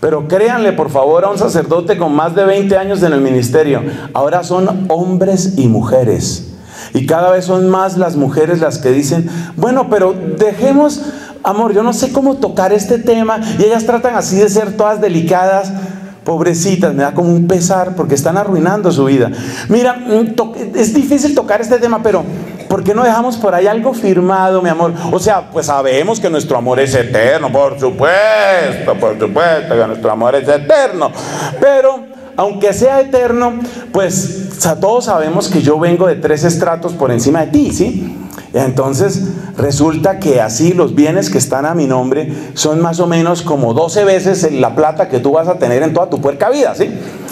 Pero créanle por favor a un sacerdote con más de 20 años en el ministerio. Ahora son hombres y mujeres. Y cada vez son más las mujeres las que dicen, bueno, pero dejemos, amor, yo no sé cómo tocar este tema. Y ellas tratan así de ser todas delicadas. Pobrecitas, me da como un pesar porque están arruinando su vida. Mira, es difícil tocar este tema, pero ¿por qué no dejamos por ahí algo firmado, mi amor? O sea, pues sabemos que nuestro amor es eterno, por supuesto, por supuesto que nuestro amor es eterno. Pero aunque sea eterno, pues todos sabemos que yo vengo de tres estratos por encima de ti, ¿sí? Entonces resulta que así los bienes que están a mi nombre son más o menos como 12 veces la plata que tú vas a tener en toda tu puerca vida, ¿sí?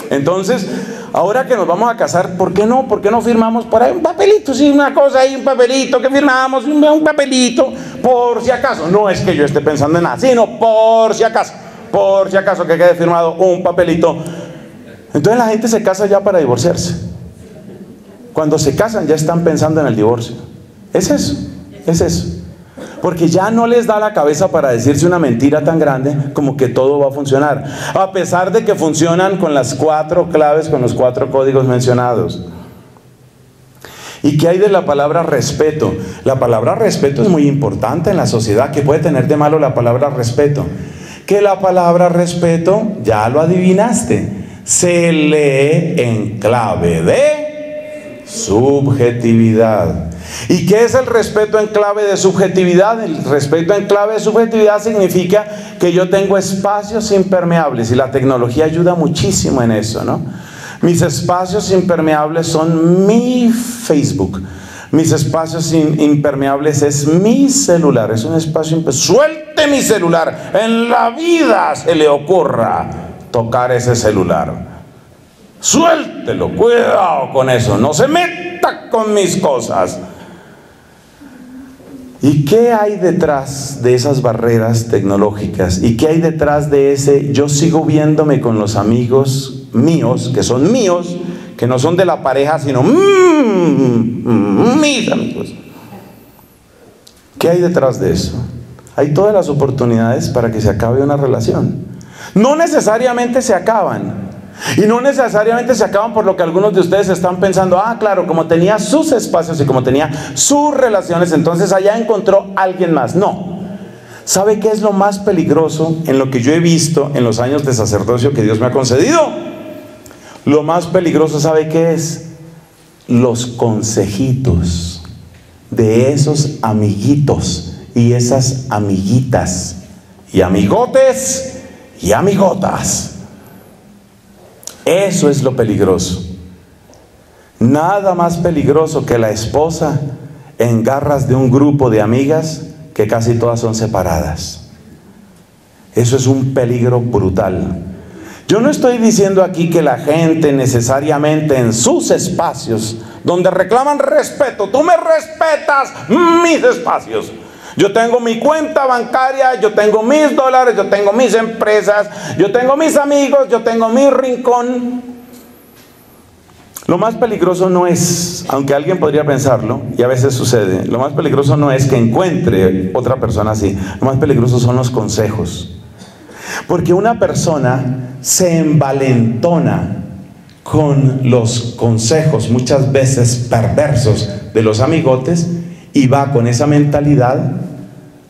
Entonces, ahora que nos vamos a casar, ¿por qué no? ¿Por qué no firmamos por ahí un papelito? Sí, una cosa ahí, un papelito que firmamos, un papelito, por si acaso. No es que yo esté pensando en nada, sino por si acaso, por si acaso que quede firmado un papelito entonces la gente se casa ya para divorciarse. Cuando se casan ya están pensando en el divorcio. Es eso, es eso. Porque ya no les da la cabeza para decirse una mentira tan grande como que todo va a funcionar. A pesar de que funcionan con las cuatro claves, con los cuatro códigos mencionados. ¿Y qué hay de la palabra respeto? La palabra respeto es muy importante en la sociedad. ¿Qué puede tener de malo la palabra respeto? Que la palabra respeto, ya lo adivinaste, se lee en clave de subjetividad. ¿Y qué es el respeto en clave de subjetividad? El respeto en clave de subjetividad significa que yo tengo espacios impermeables y la tecnología ayuda muchísimo en eso, ¿no? Mis espacios impermeables son mi Facebook. Mis espacios impermeables es mi celular. Es un espacio Suelte mi celular. En la vida se le ocurra tocar ese celular. Suéltelo, cuidado con eso, no se meta con mis cosas. ¿Y qué hay detrás de esas barreras tecnológicas? ¿Y qué hay detrás de ese yo sigo viéndome con los amigos míos, que son míos, que no son de la pareja, sino mm, mm, mis amigos? ¿Qué hay detrás de eso? Hay todas las oportunidades para que se acabe una relación. No necesariamente se acaban, y no necesariamente se acaban por lo que algunos de ustedes están pensando, ah, claro, como tenía sus espacios y como tenía sus relaciones, entonces allá encontró alguien más. No. ¿Sabe qué es lo más peligroso en lo que yo he visto en los años de sacerdocio que Dios me ha concedido? Lo más peligroso, ¿sabe qué es? Los consejitos de esos amiguitos y esas amiguitas y amigotes y amigotas eso es lo peligroso. Nada más peligroso que la esposa en garras de un grupo de amigas que casi todas son separadas. Eso es un peligro brutal. Yo no estoy diciendo aquí que la gente necesariamente en sus espacios, donde reclaman respeto, tú me respetas mis espacios. Yo tengo mi cuenta bancaria, yo tengo mis dólares, yo tengo mis empresas, yo tengo mis amigos, yo tengo mi rincón. Lo más peligroso no es, aunque alguien podría pensarlo, y a veces sucede, lo más peligroso no es que encuentre otra persona así, lo más peligroso son los consejos. Porque una persona se envalentona con los consejos muchas veces perversos de los amigotes y va con esa mentalidad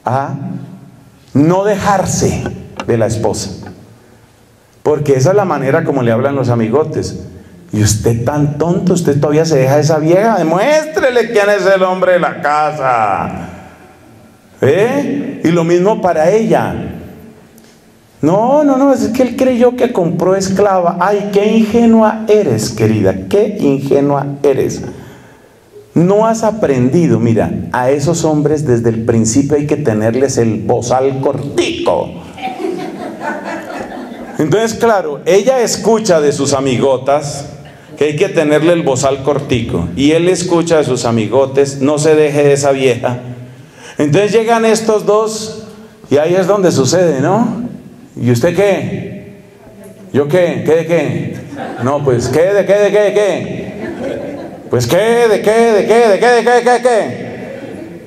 a no dejarse de la esposa. Porque esa es la manera como le hablan los amigotes. Y usted tan tonto, usted todavía se deja de esa vieja, demuéstrele quién es el hombre de la casa. ¿Eh? Y lo mismo para ella. No, no, no, es que él creyó que compró esclava. Ay, qué ingenua eres, querida, qué ingenua eres. No has aprendido, mira, a esos hombres desde el principio hay que tenerles el bozal cortico. Entonces, claro, ella escucha de sus amigotas que hay que tenerle el bozal cortico. Y él escucha de sus amigotes, no se deje de esa vieja. Entonces llegan estos dos y ahí es donde sucede, ¿no? ¿Y usted qué? ¿Yo qué? ¿Qué de qué? No, pues, ¿qué de qué de qué de qué? Pues qué, de qué, de qué, de qué, de qué, de qué, qué.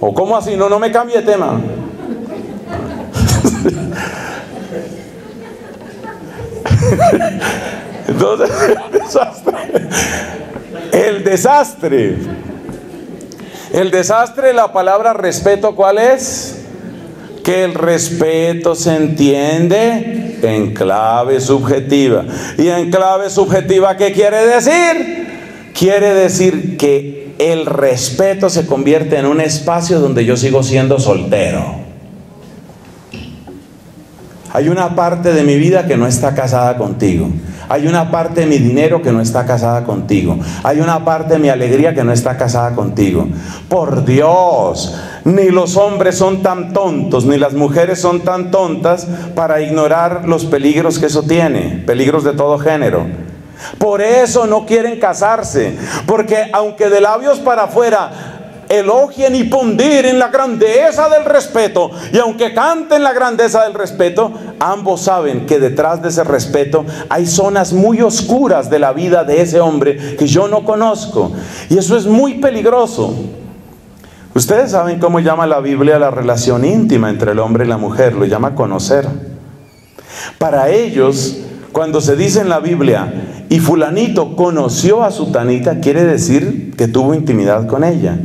¿O cómo así? No, no me cambie de tema. Entonces, el desastre. El desastre. El desastre, la palabra respeto, ¿cuál es? Que el respeto se entiende en clave subjetiva. ¿Y en clave subjetiva qué quiere decir? Quiere decir que el respeto se convierte en un espacio donde yo sigo siendo soltero. Hay una parte de mi vida que no está casada contigo. Hay una parte de mi dinero que no está casada contigo. Hay una parte de mi alegría que no está casada contigo. Por Dios, ni los hombres son tan tontos, ni las mujeres son tan tontas para ignorar los peligros que eso tiene, peligros de todo género. Por eso no quieren casarse, porque aunque de labios para afuera elogien y pondiren la grandeza del respeto. Y aunque canten la grandeza del respeto, ambos saben que detrás de ese respeto hay zonas muy oscuras de la vida de ese hombre que yo no conozco. Y eso es muy peligroso. Ustedes saben cómo llama la Biblia la relación íntima entre el hombre y la mujer, lo llama conocer. Para ellos, cuando se dice en la Biblia, y fulanito conoció a su tanita, quiere decir que tuvo intimidad con ella.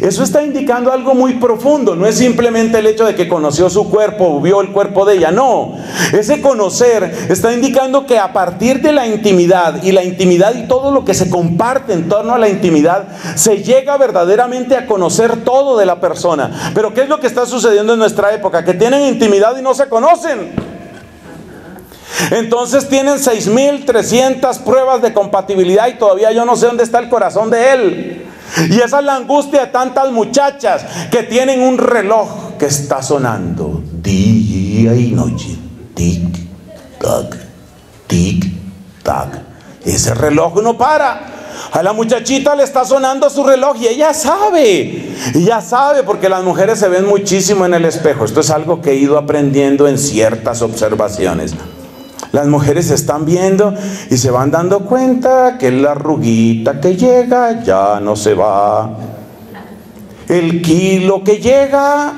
Eso está indicando algo muy profundo, no es simplemente el hecho de que conoció su cuerpo, vio el cuerpo de ella, no. Ese conocer está indicando que a partir de la intimidad y la intimidad y todo lo que se comparte en torno a la intimidad, se llega verdaderamente a conocer todo de la persona. Pero ¿qué es lo que está sucediendo en nuestra época? Que tienen intimidad y no se conocen. Entonces tienen 6.300 pruebas de compatibilidad y todavía yo no sé dónde está el corazón de él. Y esa es la angustia de tantas muchachas que tienen un reloj que está sonando día y noche. Tic, tac, tic, tac. Ese reloj no para. A la muchachita le está sonando su reloj y ella sabe. Ella sabe porque las mujeres se ven muchísimo en el espejo. Esto es algo que he ido aprendiendo en ciertas observaciones. Las mujeres están viendo y se van dando cuenta que la arruguita que llega ya no se va. El kilo que llega,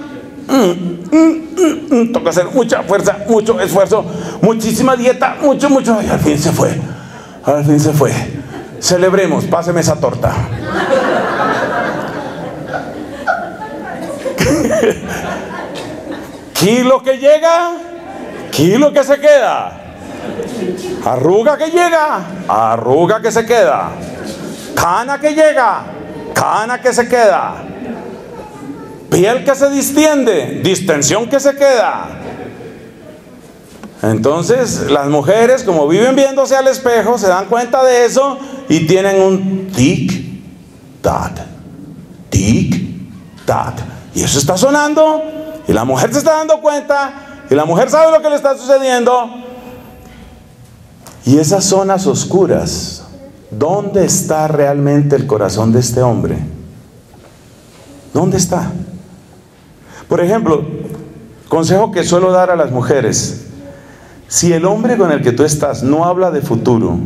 mm, mm, mm, toca hacer mucha fuerza, mucho esfuerzo, muchísima dieta, mucho, mucho. Al fin se fue. Al fin se fue. Celebremos, páseme esa torta. kilo que llega, kilo que se queda. Arruga que llega, arruga que se queda. Cana que llega, cana que se queda. Piel que se distiende, distensión que se queda. Entonces las mujeres, como viven viéndose al espejo, se dan cuenta de eso y tienen un tic, tac, tic, tac. Y eso está sonando y la mujer se está dando cuenta y la mujer sabe lo que le está sucediendo y esas zonas oscuras, ¿dónde está realmente el corazón de este hombre? ¿Dónde está? Por ejemplo, consejo que suelo dar a las mujeres, si el hombre con el que tú estás no habla de futuro,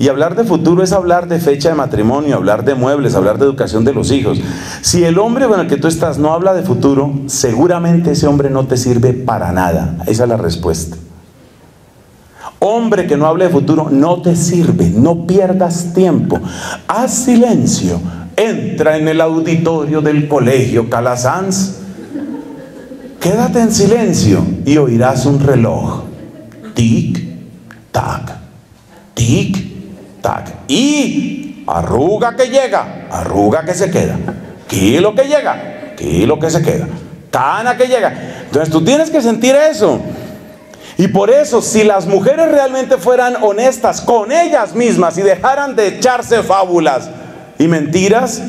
y hablar de futuro es hablar de fecha de matrimonio, hablar de muebles, hablar de educación de los hijos. Si el hombre con el que tú estás no habla de futuro, seguramente ese hombre no te sirve para nada. Esa es la respuesta. Hombre que no hable de futuro, no te sirve, no pierdas tiempo. Haz silencio, entra en el auditorio del colegio Calasanz, quédate en silencio y oirás un reloj. Tic, tac, tic, tac. Y arruga que llega, arruga que se queda. Kilo que llega, kilo que se queda. Cana que llega. Entonces tú tienes que sentir eso. Y por eso, si las mujeres realmente fueran honestas con ellas mismas y dejaran de echarse fábulas y mentiras,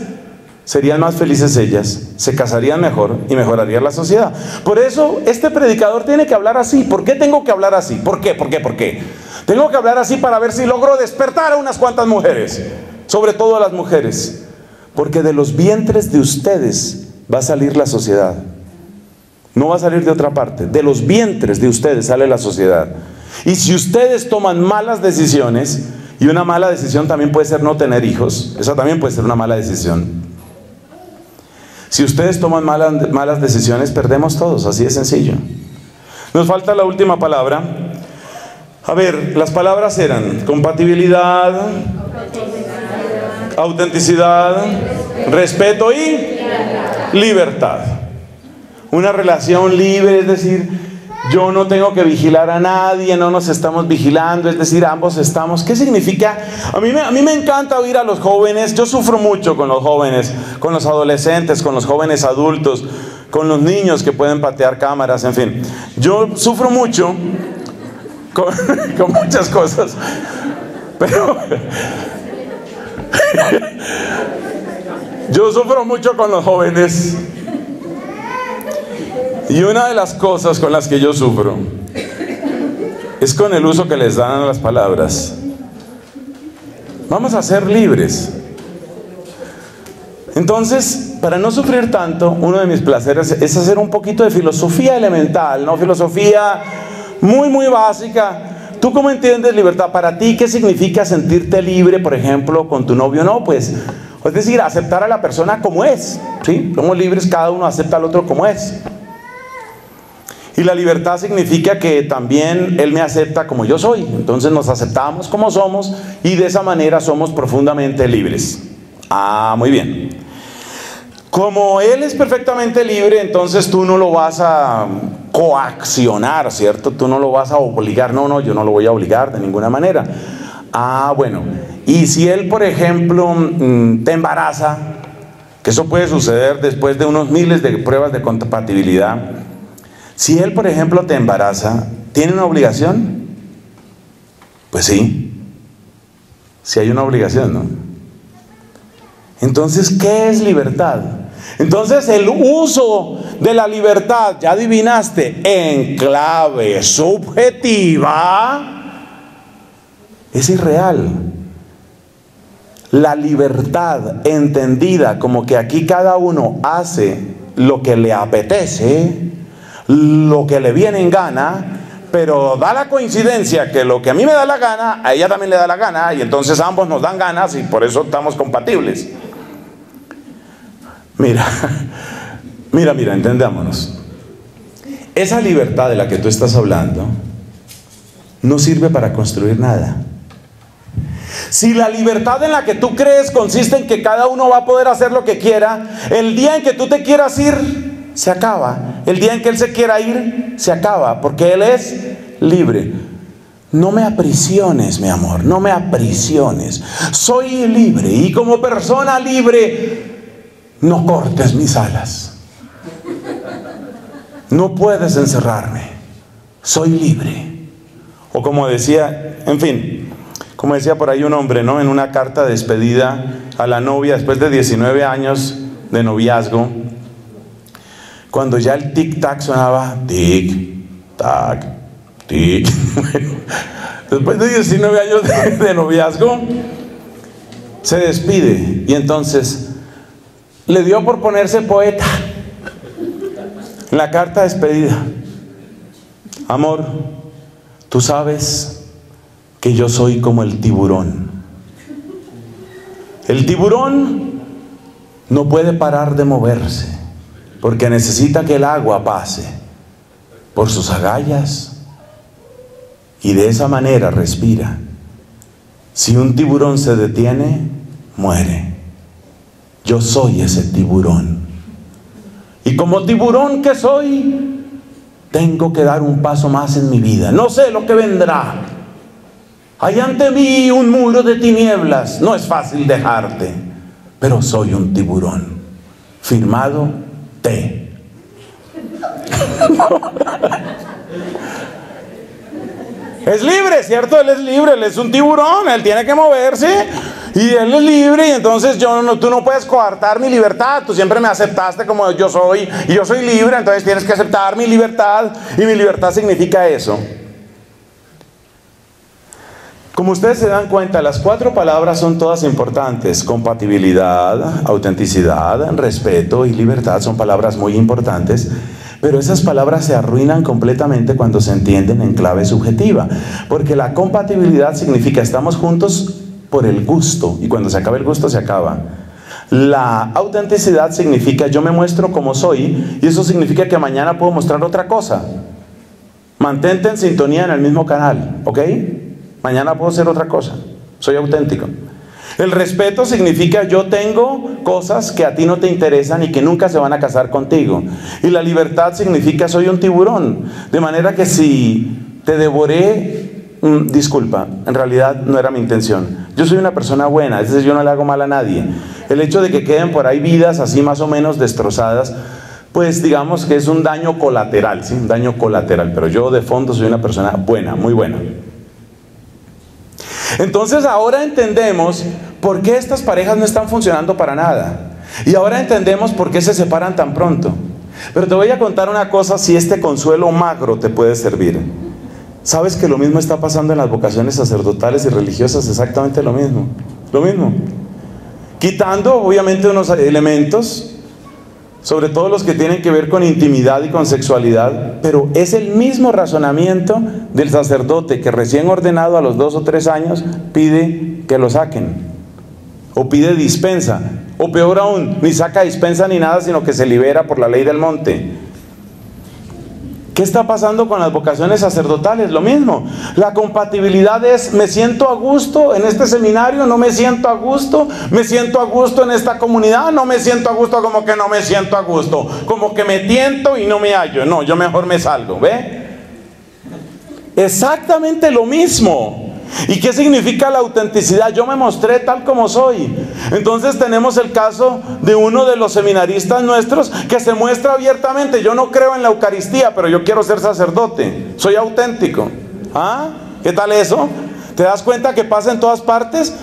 serían más felices ellas, se casarían mejor y mejoraría la sociedad. Por eso, este predicador tiene que hablar así. ¿Por qué tengo que hablar así? ¿Por qué? ¿Por qué? ¿Por qué? Tengo que hablar así para ver si logro despertar a unas cuantas mujeres, sobre todo a las mujeres, porque de los vientres de ustedes va a salir la sociedad. No va a salir de otra parte. De los vientres de ustedes sale la sociedad. Y si ustedes toman malas decisiones, y una mala decisión también puede ser no tener hijos, esa también puede ser una mala decisión. Si ustedes toman malas, malas decisiones, perdemos todos, así de sencillo. Nos falta la última palabra. A ver, las palabras eran compatibilidad, autenticidad, respeto y libertad. Una relación libre, es decir, yo no tengo que vigilar a nadie, no nos estamos vigilando, es decir, ambos estamos. ¿Qué significa? A mí, me, a mí me encanta oír a los jóvenes, yo sufro mucho con los jóvenes, con los adolescentes, con los jóvenes adultos, con los niños que pueden patear cámaras, en fin. Yo sufro mucho con, con muchas cosas, pero yo sufro mucho con los jóvenes. Y una de las cosas con las que yo sufro es con el uso que les dan a las palabras. Vamos a ser libres. Entonces, para no sufrir tanto, uno de mis placeres es hacer un poquito de filosofía elemental, ¿no? Filosofía muy, muy básica. ¿Tú cómo entiendes libertad? Para ti, ¿qué significa sentirte libre, por ejemplo, con tu novio? No, pues, es decir, aceptar a la persona como es. ¿sí? Somos libres, cada uno acepta al otro como es. Y la libertad significa que también Él me acepta como yo soy. Entonces nos aceptamos como somos y de esa manera somos profundamente libres. Ah, muy bien. Como Él es perfectamente libre, entonces tú no lo vas a coaccionar, ¿cierto? Tú no lo vas a obligar. No, no, yo no lo voy a obligar de ninguna manera. Ah, bueno. Y si Él, por ejemplo, mm, te embaraza, que eso puede suceder después de unos miles de pruebas de compatibilidad, si él, por ejemplo, te embaraza, ¿tiene una obligación? Pues sí. Si hay una obligación, ¿no? Entonces, ¿qué es libertad? Entonces, el uso de la libertad, ya adivinaste, en clave subjetiva, es irreal. La libertad entendida como que aquí cada uno hace lo que le apetece, lo que le viene en gana, pero da la coincidencia que lo que a mí me da la gana, a ella también le da la gana, y entonces ambos nos dan ganas y por eso estamos compatibles. Mira, mira, mira, entendámonos. Esa libertad de la que tú estás hablando no sirve para construir nada. Si la libertad en la que tú crees consiste en que cada uno va a poder hacer lo que quiera, el día en que tú te quieras ir, se acaba. El día en que Él se quiera ir, se acaba, porque Él es libre. No me aprisiones, mi amor, no me aprisiones. Soy libre y como persona libre, no cortes mis alas. No puedes encerrarme. Soy libre. O como decía, en fin, como decía por ahí un hombre, ¿no? En una carta de despedida a la novia después de 19 años de noviazgo, cuando ya el tic-tac sonaba, tic-tac, tic. Después de 19 años de, noviazgo, se despide y entonces le dio por ponerse poeta la carta de despedida. Amor, tú sabes que yo soy como el tiburón. El tiburón no puede parar de moverse porque necesita que el agua pase por sus agallas y de esa manera respira. Si un tiburón se detiene, muere. Yo soy ese tiburón. Y como tiburón que soy, tengo que dar un paso más en mi vida. No sé lo que vendrá. Hay ante mí un muro de tinieblas. No es fácil dejarte, pero soy un tiburón. Firmado es libre, ¿cierto? Él es libre, él es un tiburón, él tiene que moverse y él es libre y entonces yo no, tú no puedes coartar mi libertad, tú siempre me aceptaste como yo soy y yo soy libre, entonces tienes que aceptar mi libertad y mi libertad significa eso. Como ustedes se dan cuenta, las cuatro palabras son todas importantes. Compatibilidad, autenticidad, respeto y libertad son palabras muy importantes. Pero esas palabras se arruinan completamente cuando se entienden en clave subjetiva. Porque la compatibilidad significa estamos juntos por el gusto. Y cuando se acaba el gusto, se acaba. La autenticidad significa yo me muestro como soy. Y eso significa que mañana puedo mostrar otra cosa. Mantente en sintonía en el mismo canal, ¿ok? Mañana puedo hacer otra cosa. Soy auténtico. El respeto significa yo tengo cosas que a ti no te interesan y que nunca se van a casar contigo. Y la libertad significa soy un tiburón. De manera que si te devoré, mm, disculpa, en realidad no era mi intención. Yo soy una persona buena, es decir, yo no le hago mal a nadie. El hecho de que queden por ahí vidas así más o menos destrozadas, pues digamos que es un daño colateral, ¿sí? Un daño colateral. Pero yo de fondo soy una persona buena, muy buena. Entonces ahora entendemos por qué estas parejas no están funcionando para nada. Y ahora entendemos por qué se separan tan pronto. Pero te voy a contar una cosa si este consuelo magro te puede servir. ¿Sabes que lo mismo está pasando en las vocaciones sacerdotales y religiosas? Exactamente lo mismo. Lo mismo. Quitando obviamente unos elementos sobre todo los que tienen que ver con intimidad y con sexualidad, pero es el mismo razonamiento del sacerdote que recién ordenado a los dos o tres años pide que lo saquen, o pide dispensa, o peor aún, ni saca dispensa ni nada, sino que se libera por la ley del monte. ¿Qué está pasando con las vocaciones sacerdotales? Lo mismo. La compatibilidad es, me siento a gusto en este seminario, no me siento a gusto, me siento a gusto en esta comunidad, no me siento a gusto como que no me siento a gusto, como que me tiento y no me hallo. No, yo mejor me salgo, ¿ve? Exactamente lo mismo. ¿Y qué significa la autenticidad? Yo me mostré tal como soy. Entonces tenemos el caso de uno de los seminaristas nuestros que se muestra abiertamente. Yo no creo en la Eucaristía, pero yo quiero ser sacerdote. Soy auténtico. ¿Ah? ¿Qué tal eso? ¿Te das cuenta que pasa en todas partes?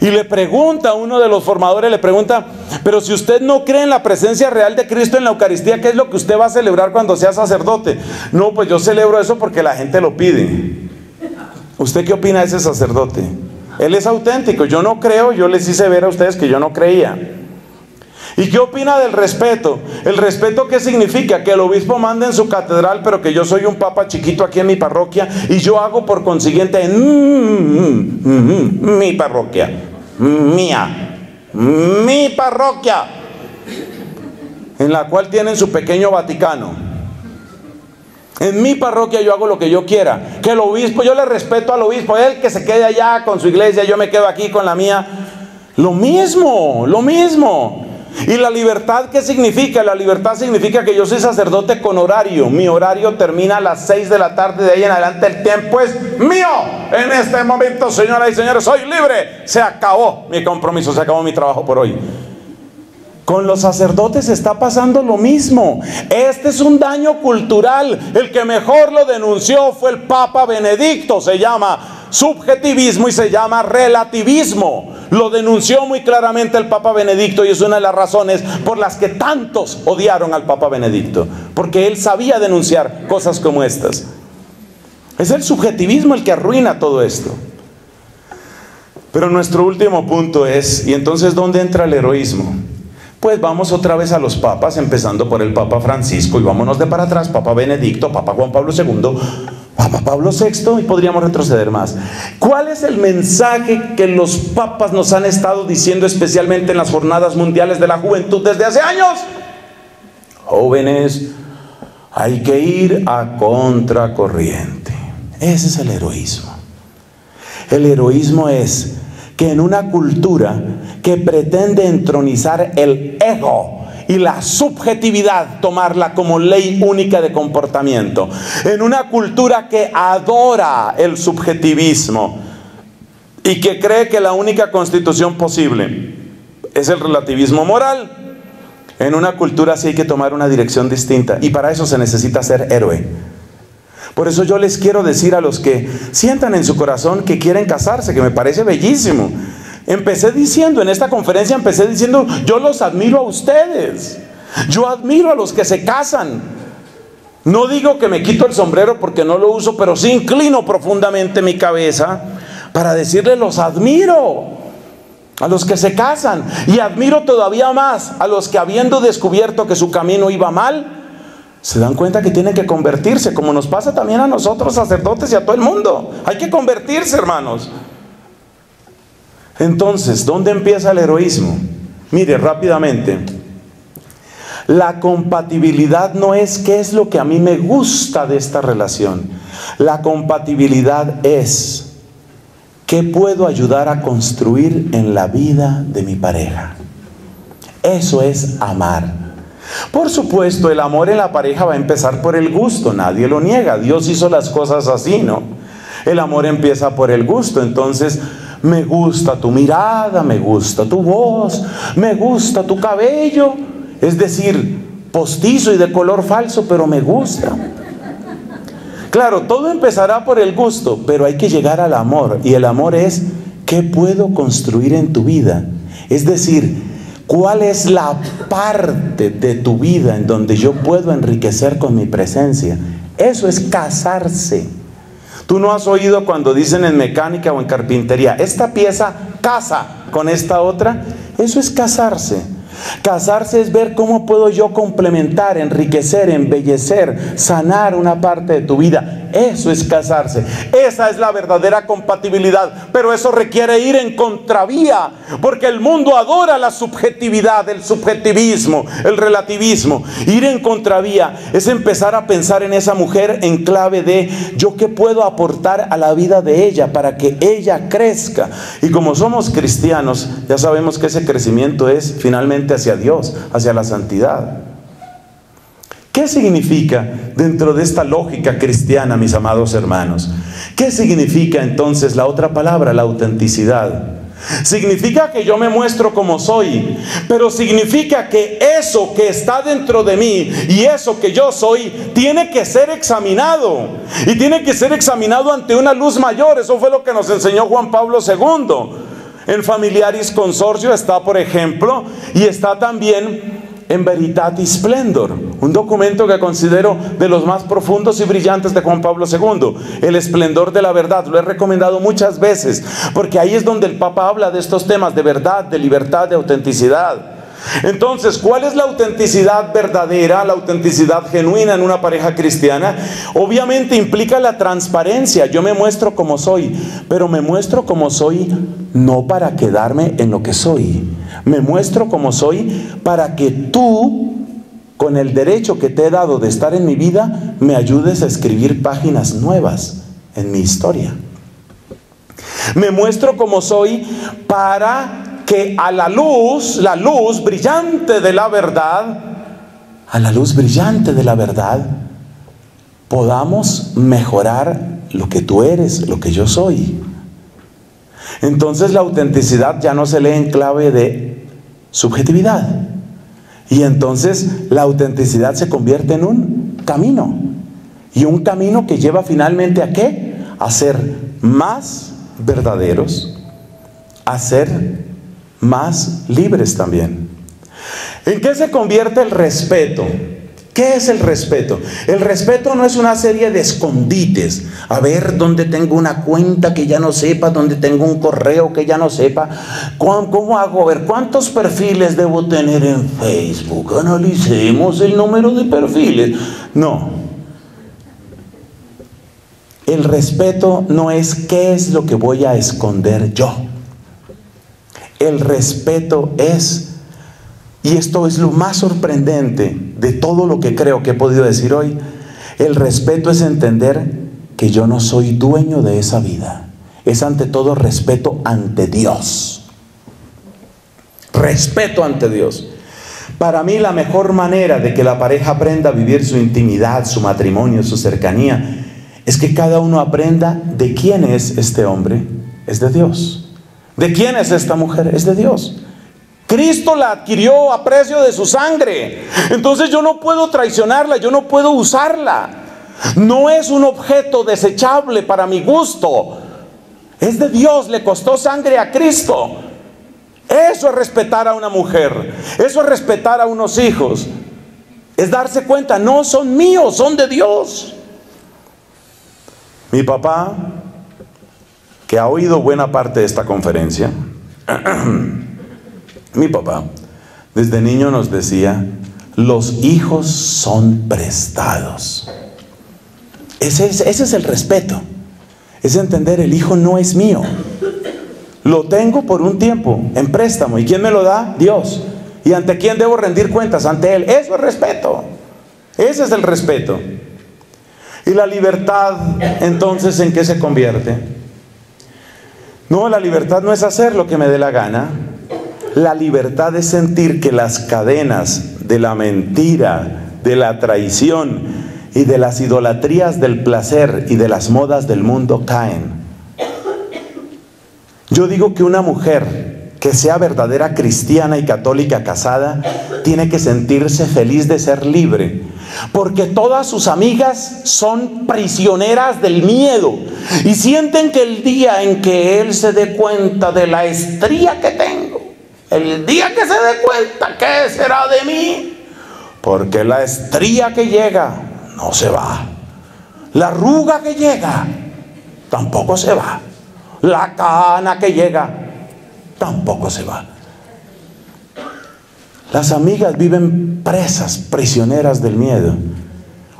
Y le pregunta a uno de los formadores, le pregunta, pero si usted no cree en la presencia real de Cristo en la Eucaristía, ¿qué es lo que usted va a celebrar cuando sea sacerdote? No, pues yo celebro eso porque la gente lo pide. ¿Usted qué opina de ese sacerdote? Él es auténtico. Yo no creo, yo les hice ver a ustedes que yo no creía. ¿Y qué opina del respeto? ¿El respeto qué significa? Que el obispo manda en su catedral, pero que yo soy un papa chiquito aquí en mi parroquia y yo hago por consiguiente en mi parroquia, mía, mi parroquia, en la cual tienen su pequeño Vaticano. En mi parroquia yo hago lo que yo quiera. Que el obispo, yo le respeto al obispo, él que se quede allá con su iglesia, yo me quedo aquí con la mía. Lo mismo, lo mismo. ¿Y la libertad qué significa? La libertad significa que yo soy sacerdote con horario. Mi horario termina a las 6 de la tarde, de ahí en adelante el tiempo es mío. En este momento, señoras y señores, soy libre. Se acabó mi compromiso, se acabó mi trabajo por hoy. Con los sacerdotes está pasando lo mismo. Este es un daño cultural. El que mejor lo denunció fue el Papa Benedicto. Se llama subjetivismo y se llama relativismo. Lo denunció muy claramente el Papa Benedicto y es una de las razones por las que tantos odiaron al Papa Benedicto. Porque él sabía denunciar cosas como estas. Es el subjetivismo el que arruina todo esto. Pero nuestro último punto es, ¿y entonces dónde entra el heroísmo? Pues vamos otra vez a los papas, empezando por el Papa Francisco y vámonos de para atrás, Papa Benedicto, Papa Juan Pablo II, Papa Pablo VI y podríamos retroceder más. ¿Cuál es el mensaje que los papas nos han estado diciendo especialmente en las jornadas mundiales de la juventud desde hace años? Jóvenes, hay que ir a contracorriente. Ese es el heroísmo. El heroísmo es que en una cultura que pretende entronizar el ego y la subjetividad, tomarla como ley única de comportamiento, en una cultura que adora el subjetivismo y que cree que la única constitución posible es el relativismo moral, en una cultura así hay que tomar una dirección distinta y para eso se necesita ser héroe. Por eso yo les quiero decir a los que sientan en su corazón que quieren casarse, que me parece bellísimo. Empecé diciendo, en esta conferencia empecé diciendo, yo los admiro a ustedes. Yo admiro a los que se casan. No digo que me quito el sombrero porque no lo uso, pero sí inclino profundamente mi cabeza para decirles los admiro. A los que se casan. Y admiro todavía más a los que habiendo descubierto que su camino iba mal, se dan cuenta que tienen que convertirse, como nos pasa también a nosotros sacerdotes y a todo el mundo. Hay que convertirse, hermanos. Entonces, ¿dónde empieza el heroísmo? Mire, rápidamente. La compatibilidad no es qué es lo que a mí me gusta de esta relación. La compatibilidad es qué puedo ayudar a construir en la vida de mi pareja. Eso es amar. Por supuesto, el amor en la pareja va a empezar por el gusto, nadie lo niega. Dios hizo las cosas así, ¿no? El amor empieza por el gusto, entonces me gusta tu mirada, me gusta tu voz, me gusta tu cabello, es decir, postizo y de color falso, pero me gusta. Claro, todo empezará por el gusto, pero hay que llegar al amor. Y el amor es, ¿qué puedo construir en tu vida? Es decir, ¿cuál es la parte de tu vida en donde yo puedo enriquecer con mi presencia? Eso es casarse. Tú no has oído cuando dicen en mecánica o en carpintería, esta pieza casa con esta otra. Eso es casarse. Casarse es ver cómo puedo yo complementar, enriquecer, embellecer, sanar una parte de tu vida. Eso es casarse. Esa es la verdadera compatibilidad. Pero eso requiere ir en contravía. Porque el mundo adora la subjetividad, el subjetivismo, el relativismo. Ir en contravía es empezar a pensar en esa mujer en clave de yo qué puedo aportar a la vida de ella para que ella crezca. Y como somos cristianos, ya sabemos que ese crecimiento es finalmente hacia Dios, hacia la santidad. ¿Qué significa dentro de esta lógica cristiana, mis amados hermanos? ¿Qué significa entonces la otra palabra, la autenticidad? Significa que yo me muestro como soy, pero significa que eso que está dentro de mí y eso que yo soy tiene que ser examinado y tiene que ser examinado ante una luz mayor. Eso fue lo que nos enseñó Juan Pablo II. En Familiaris Consorcio está, por ejemplo, y está también en Veritatis Splendor, un documento que considero de los más profundos y brillantes de Juan Pablo II, el esplendor de la verdad. Lo he recomendado muchas veces, porque ahí es donde el Papa habla de estos temas de verdad, de libertad, de autenticidad. Entonces, ¿cuál es la autenticidad verdadera, la autenticidad genuina en una pareja cristiana? Obviamente implica la transparencia. Yo me muestro como soy, pero me muestro como soy no para quedarme en lo que soy. Me muestro como soy para que tú, con el derecho que te he dado de estar en mi vida, me ayudes a escribir páginas nuevas en mi historia. Me muestro como soy para que a la luz, la luz brillante de la verdad, a la luz brillante de la verdad, podamos mejorar lo que tú eres, lo que yo soy. Entonces la autenticidad ya no se lee en clave de subjetividad. Y entonces la autenticidad se convierte en un camino. Y un camino que lleva finalmente a qué? A ser más verdaderos, a ser más libres también. ¿En qué se convierte el respeto? ¿Qué es el respeto? El respeto no es una serie de escondites. A ver dónde tengo una cuenta que ya no sepa, dónde tengo un correo que ya no sepa. ¿Cómo hago? A ver, ¿cuántos perfiles debo tener en Facebook? Analicemos el número de perfiles. No. El respeto no es qué es lo que voy a esconder yo. El respeto es, y esto es lo más sorprendente de todo lo que creo que he podido decir hoy, el respeto es entender que yo no soy dueño de esa vida. Es ante todo respeto ante Dios. Respeto ante Dios. Para mí la mejor manera de que la pareja aprenda a vivir su intimidad, su matrimonio, su cercanía, es que cada uno aprenda de quién es este hombre. Es de Dios. ¿De quién es esta mujer? Es de Dios. Cristo la adquirió a precio de su sangre. Entonces yo no puedo traicionarla, yo no puedo usarla. No es un objeto desechable para mi gusto. Es de Dios, le costó sangre a Cristo. Eso es respetar a una mujer. Eso es respetar a unos hijos. Es darse cuenta, no son míos, son de Dios. Mi papá que ha oído buena parte de esta conferencia, mi papá desde niño nos decía, los hijos son prestados. Ese es, el respeto. Es entender, el hijo no es mío. Lo tengo por un tiempo, en préstamo. ¿Y quién me lo da? Dios. ¿Y ante quién debo rendir cuentas? Ante Él. Eso es respeto. Ese es el respeto. ¿Y la libertad entonces en qué se convierte? No, la libertad no es hacer lo que me dé la gana. La libertad es sentir que las cadenas de la mentira, de la traición y de las idolatrías del placer y de las modas del mundo caen. Yo digo que una mujer que sea verdadera cristiana y católica casada tiene que sentirse feliz de ser libre, porque todas sus amigas son prisioneras del miedo y sienten que el día en que él se dé cuenta de la estría que tengo, el día que se dé cuenta, ¿qué será de mí? Porque la estría que llega no se va. La arruga que llega tampoco se va. La cana que llega tampoco se va. Las amigas viven presas, prisioneras del miedo.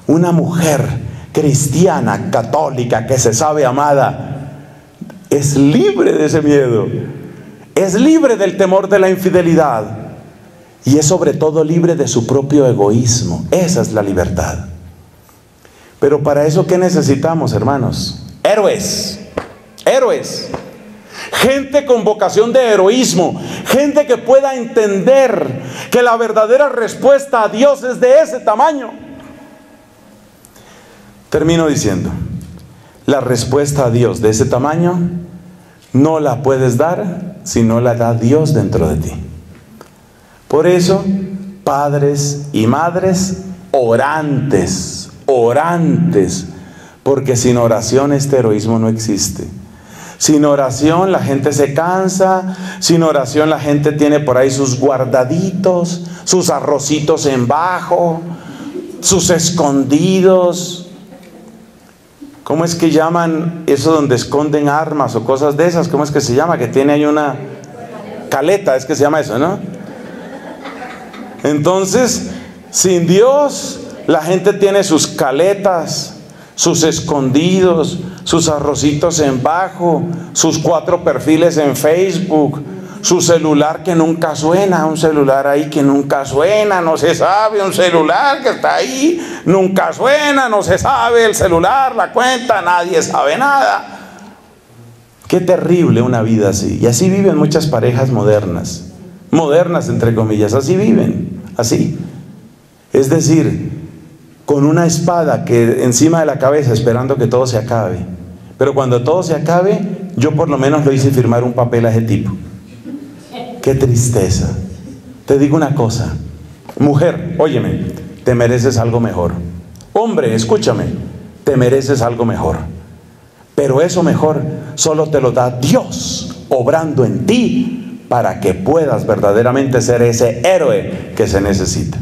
Una mujer cristiana, católica, que se sabe amada, es libre de ese miedo es libre del temor de la infidelidad y es sobre todo libre de su propio egoísmo. Esa es la libertad. Pero para eso, ¿qué necesitamos, hermanos? Héroes, héroes. Gente con vocación de heroísmo, gente que pueda entender que la verdadera respuesta a Dios es de ese tamaño. Termino diciendo, la respuesta a Dios de ese tamaño no la puedes dar si no la da Dios dentro de ti. Por eso, padres y madres, orantes, orantes, porque sin oración este heroísmo no existe. Sin oración la gente se cansa, sin oración la gente tiene por ahí sus guardaditos, sus arrocitos en bajo, sus escondidos, ¿Cómo es que llaman eso donde esconden armas o cosas de esas? ¿Cómo es que se llama? Que tiene ahí una caleta, es que se llama eso, ¿no? Entonces, sin Dios, la gente tiene sus caletas, sus escondidos, sus arrocitos en bajo, sus cuatro perfiles en Facebook, su celular que nunca suena, un celular ahí que nunca suena, no se sabe, un celular que está ahí, nunca suena, no se sabe el celular, la cuenta, nadie sabe nada. Qué terrible una vida así. Y así viven muchas parejas modernas, modernas entre comillas, así viven, así. Es decir, con una espada que encima de la cabeza esperando que todo se acabe. Pero cuando todo se acabe, yo por lo menos lo hice firmar un papel a ese tipo. Qué tristeza. Te digo una cosa. Mujer, óyeme, te mereces algo mejor. Hombre, escúchame, te mereces algo mejor. Pero eso mejor solo te lo da Dios obrando en ti para que puedas verdaderamente ser ese héroe que se necesita.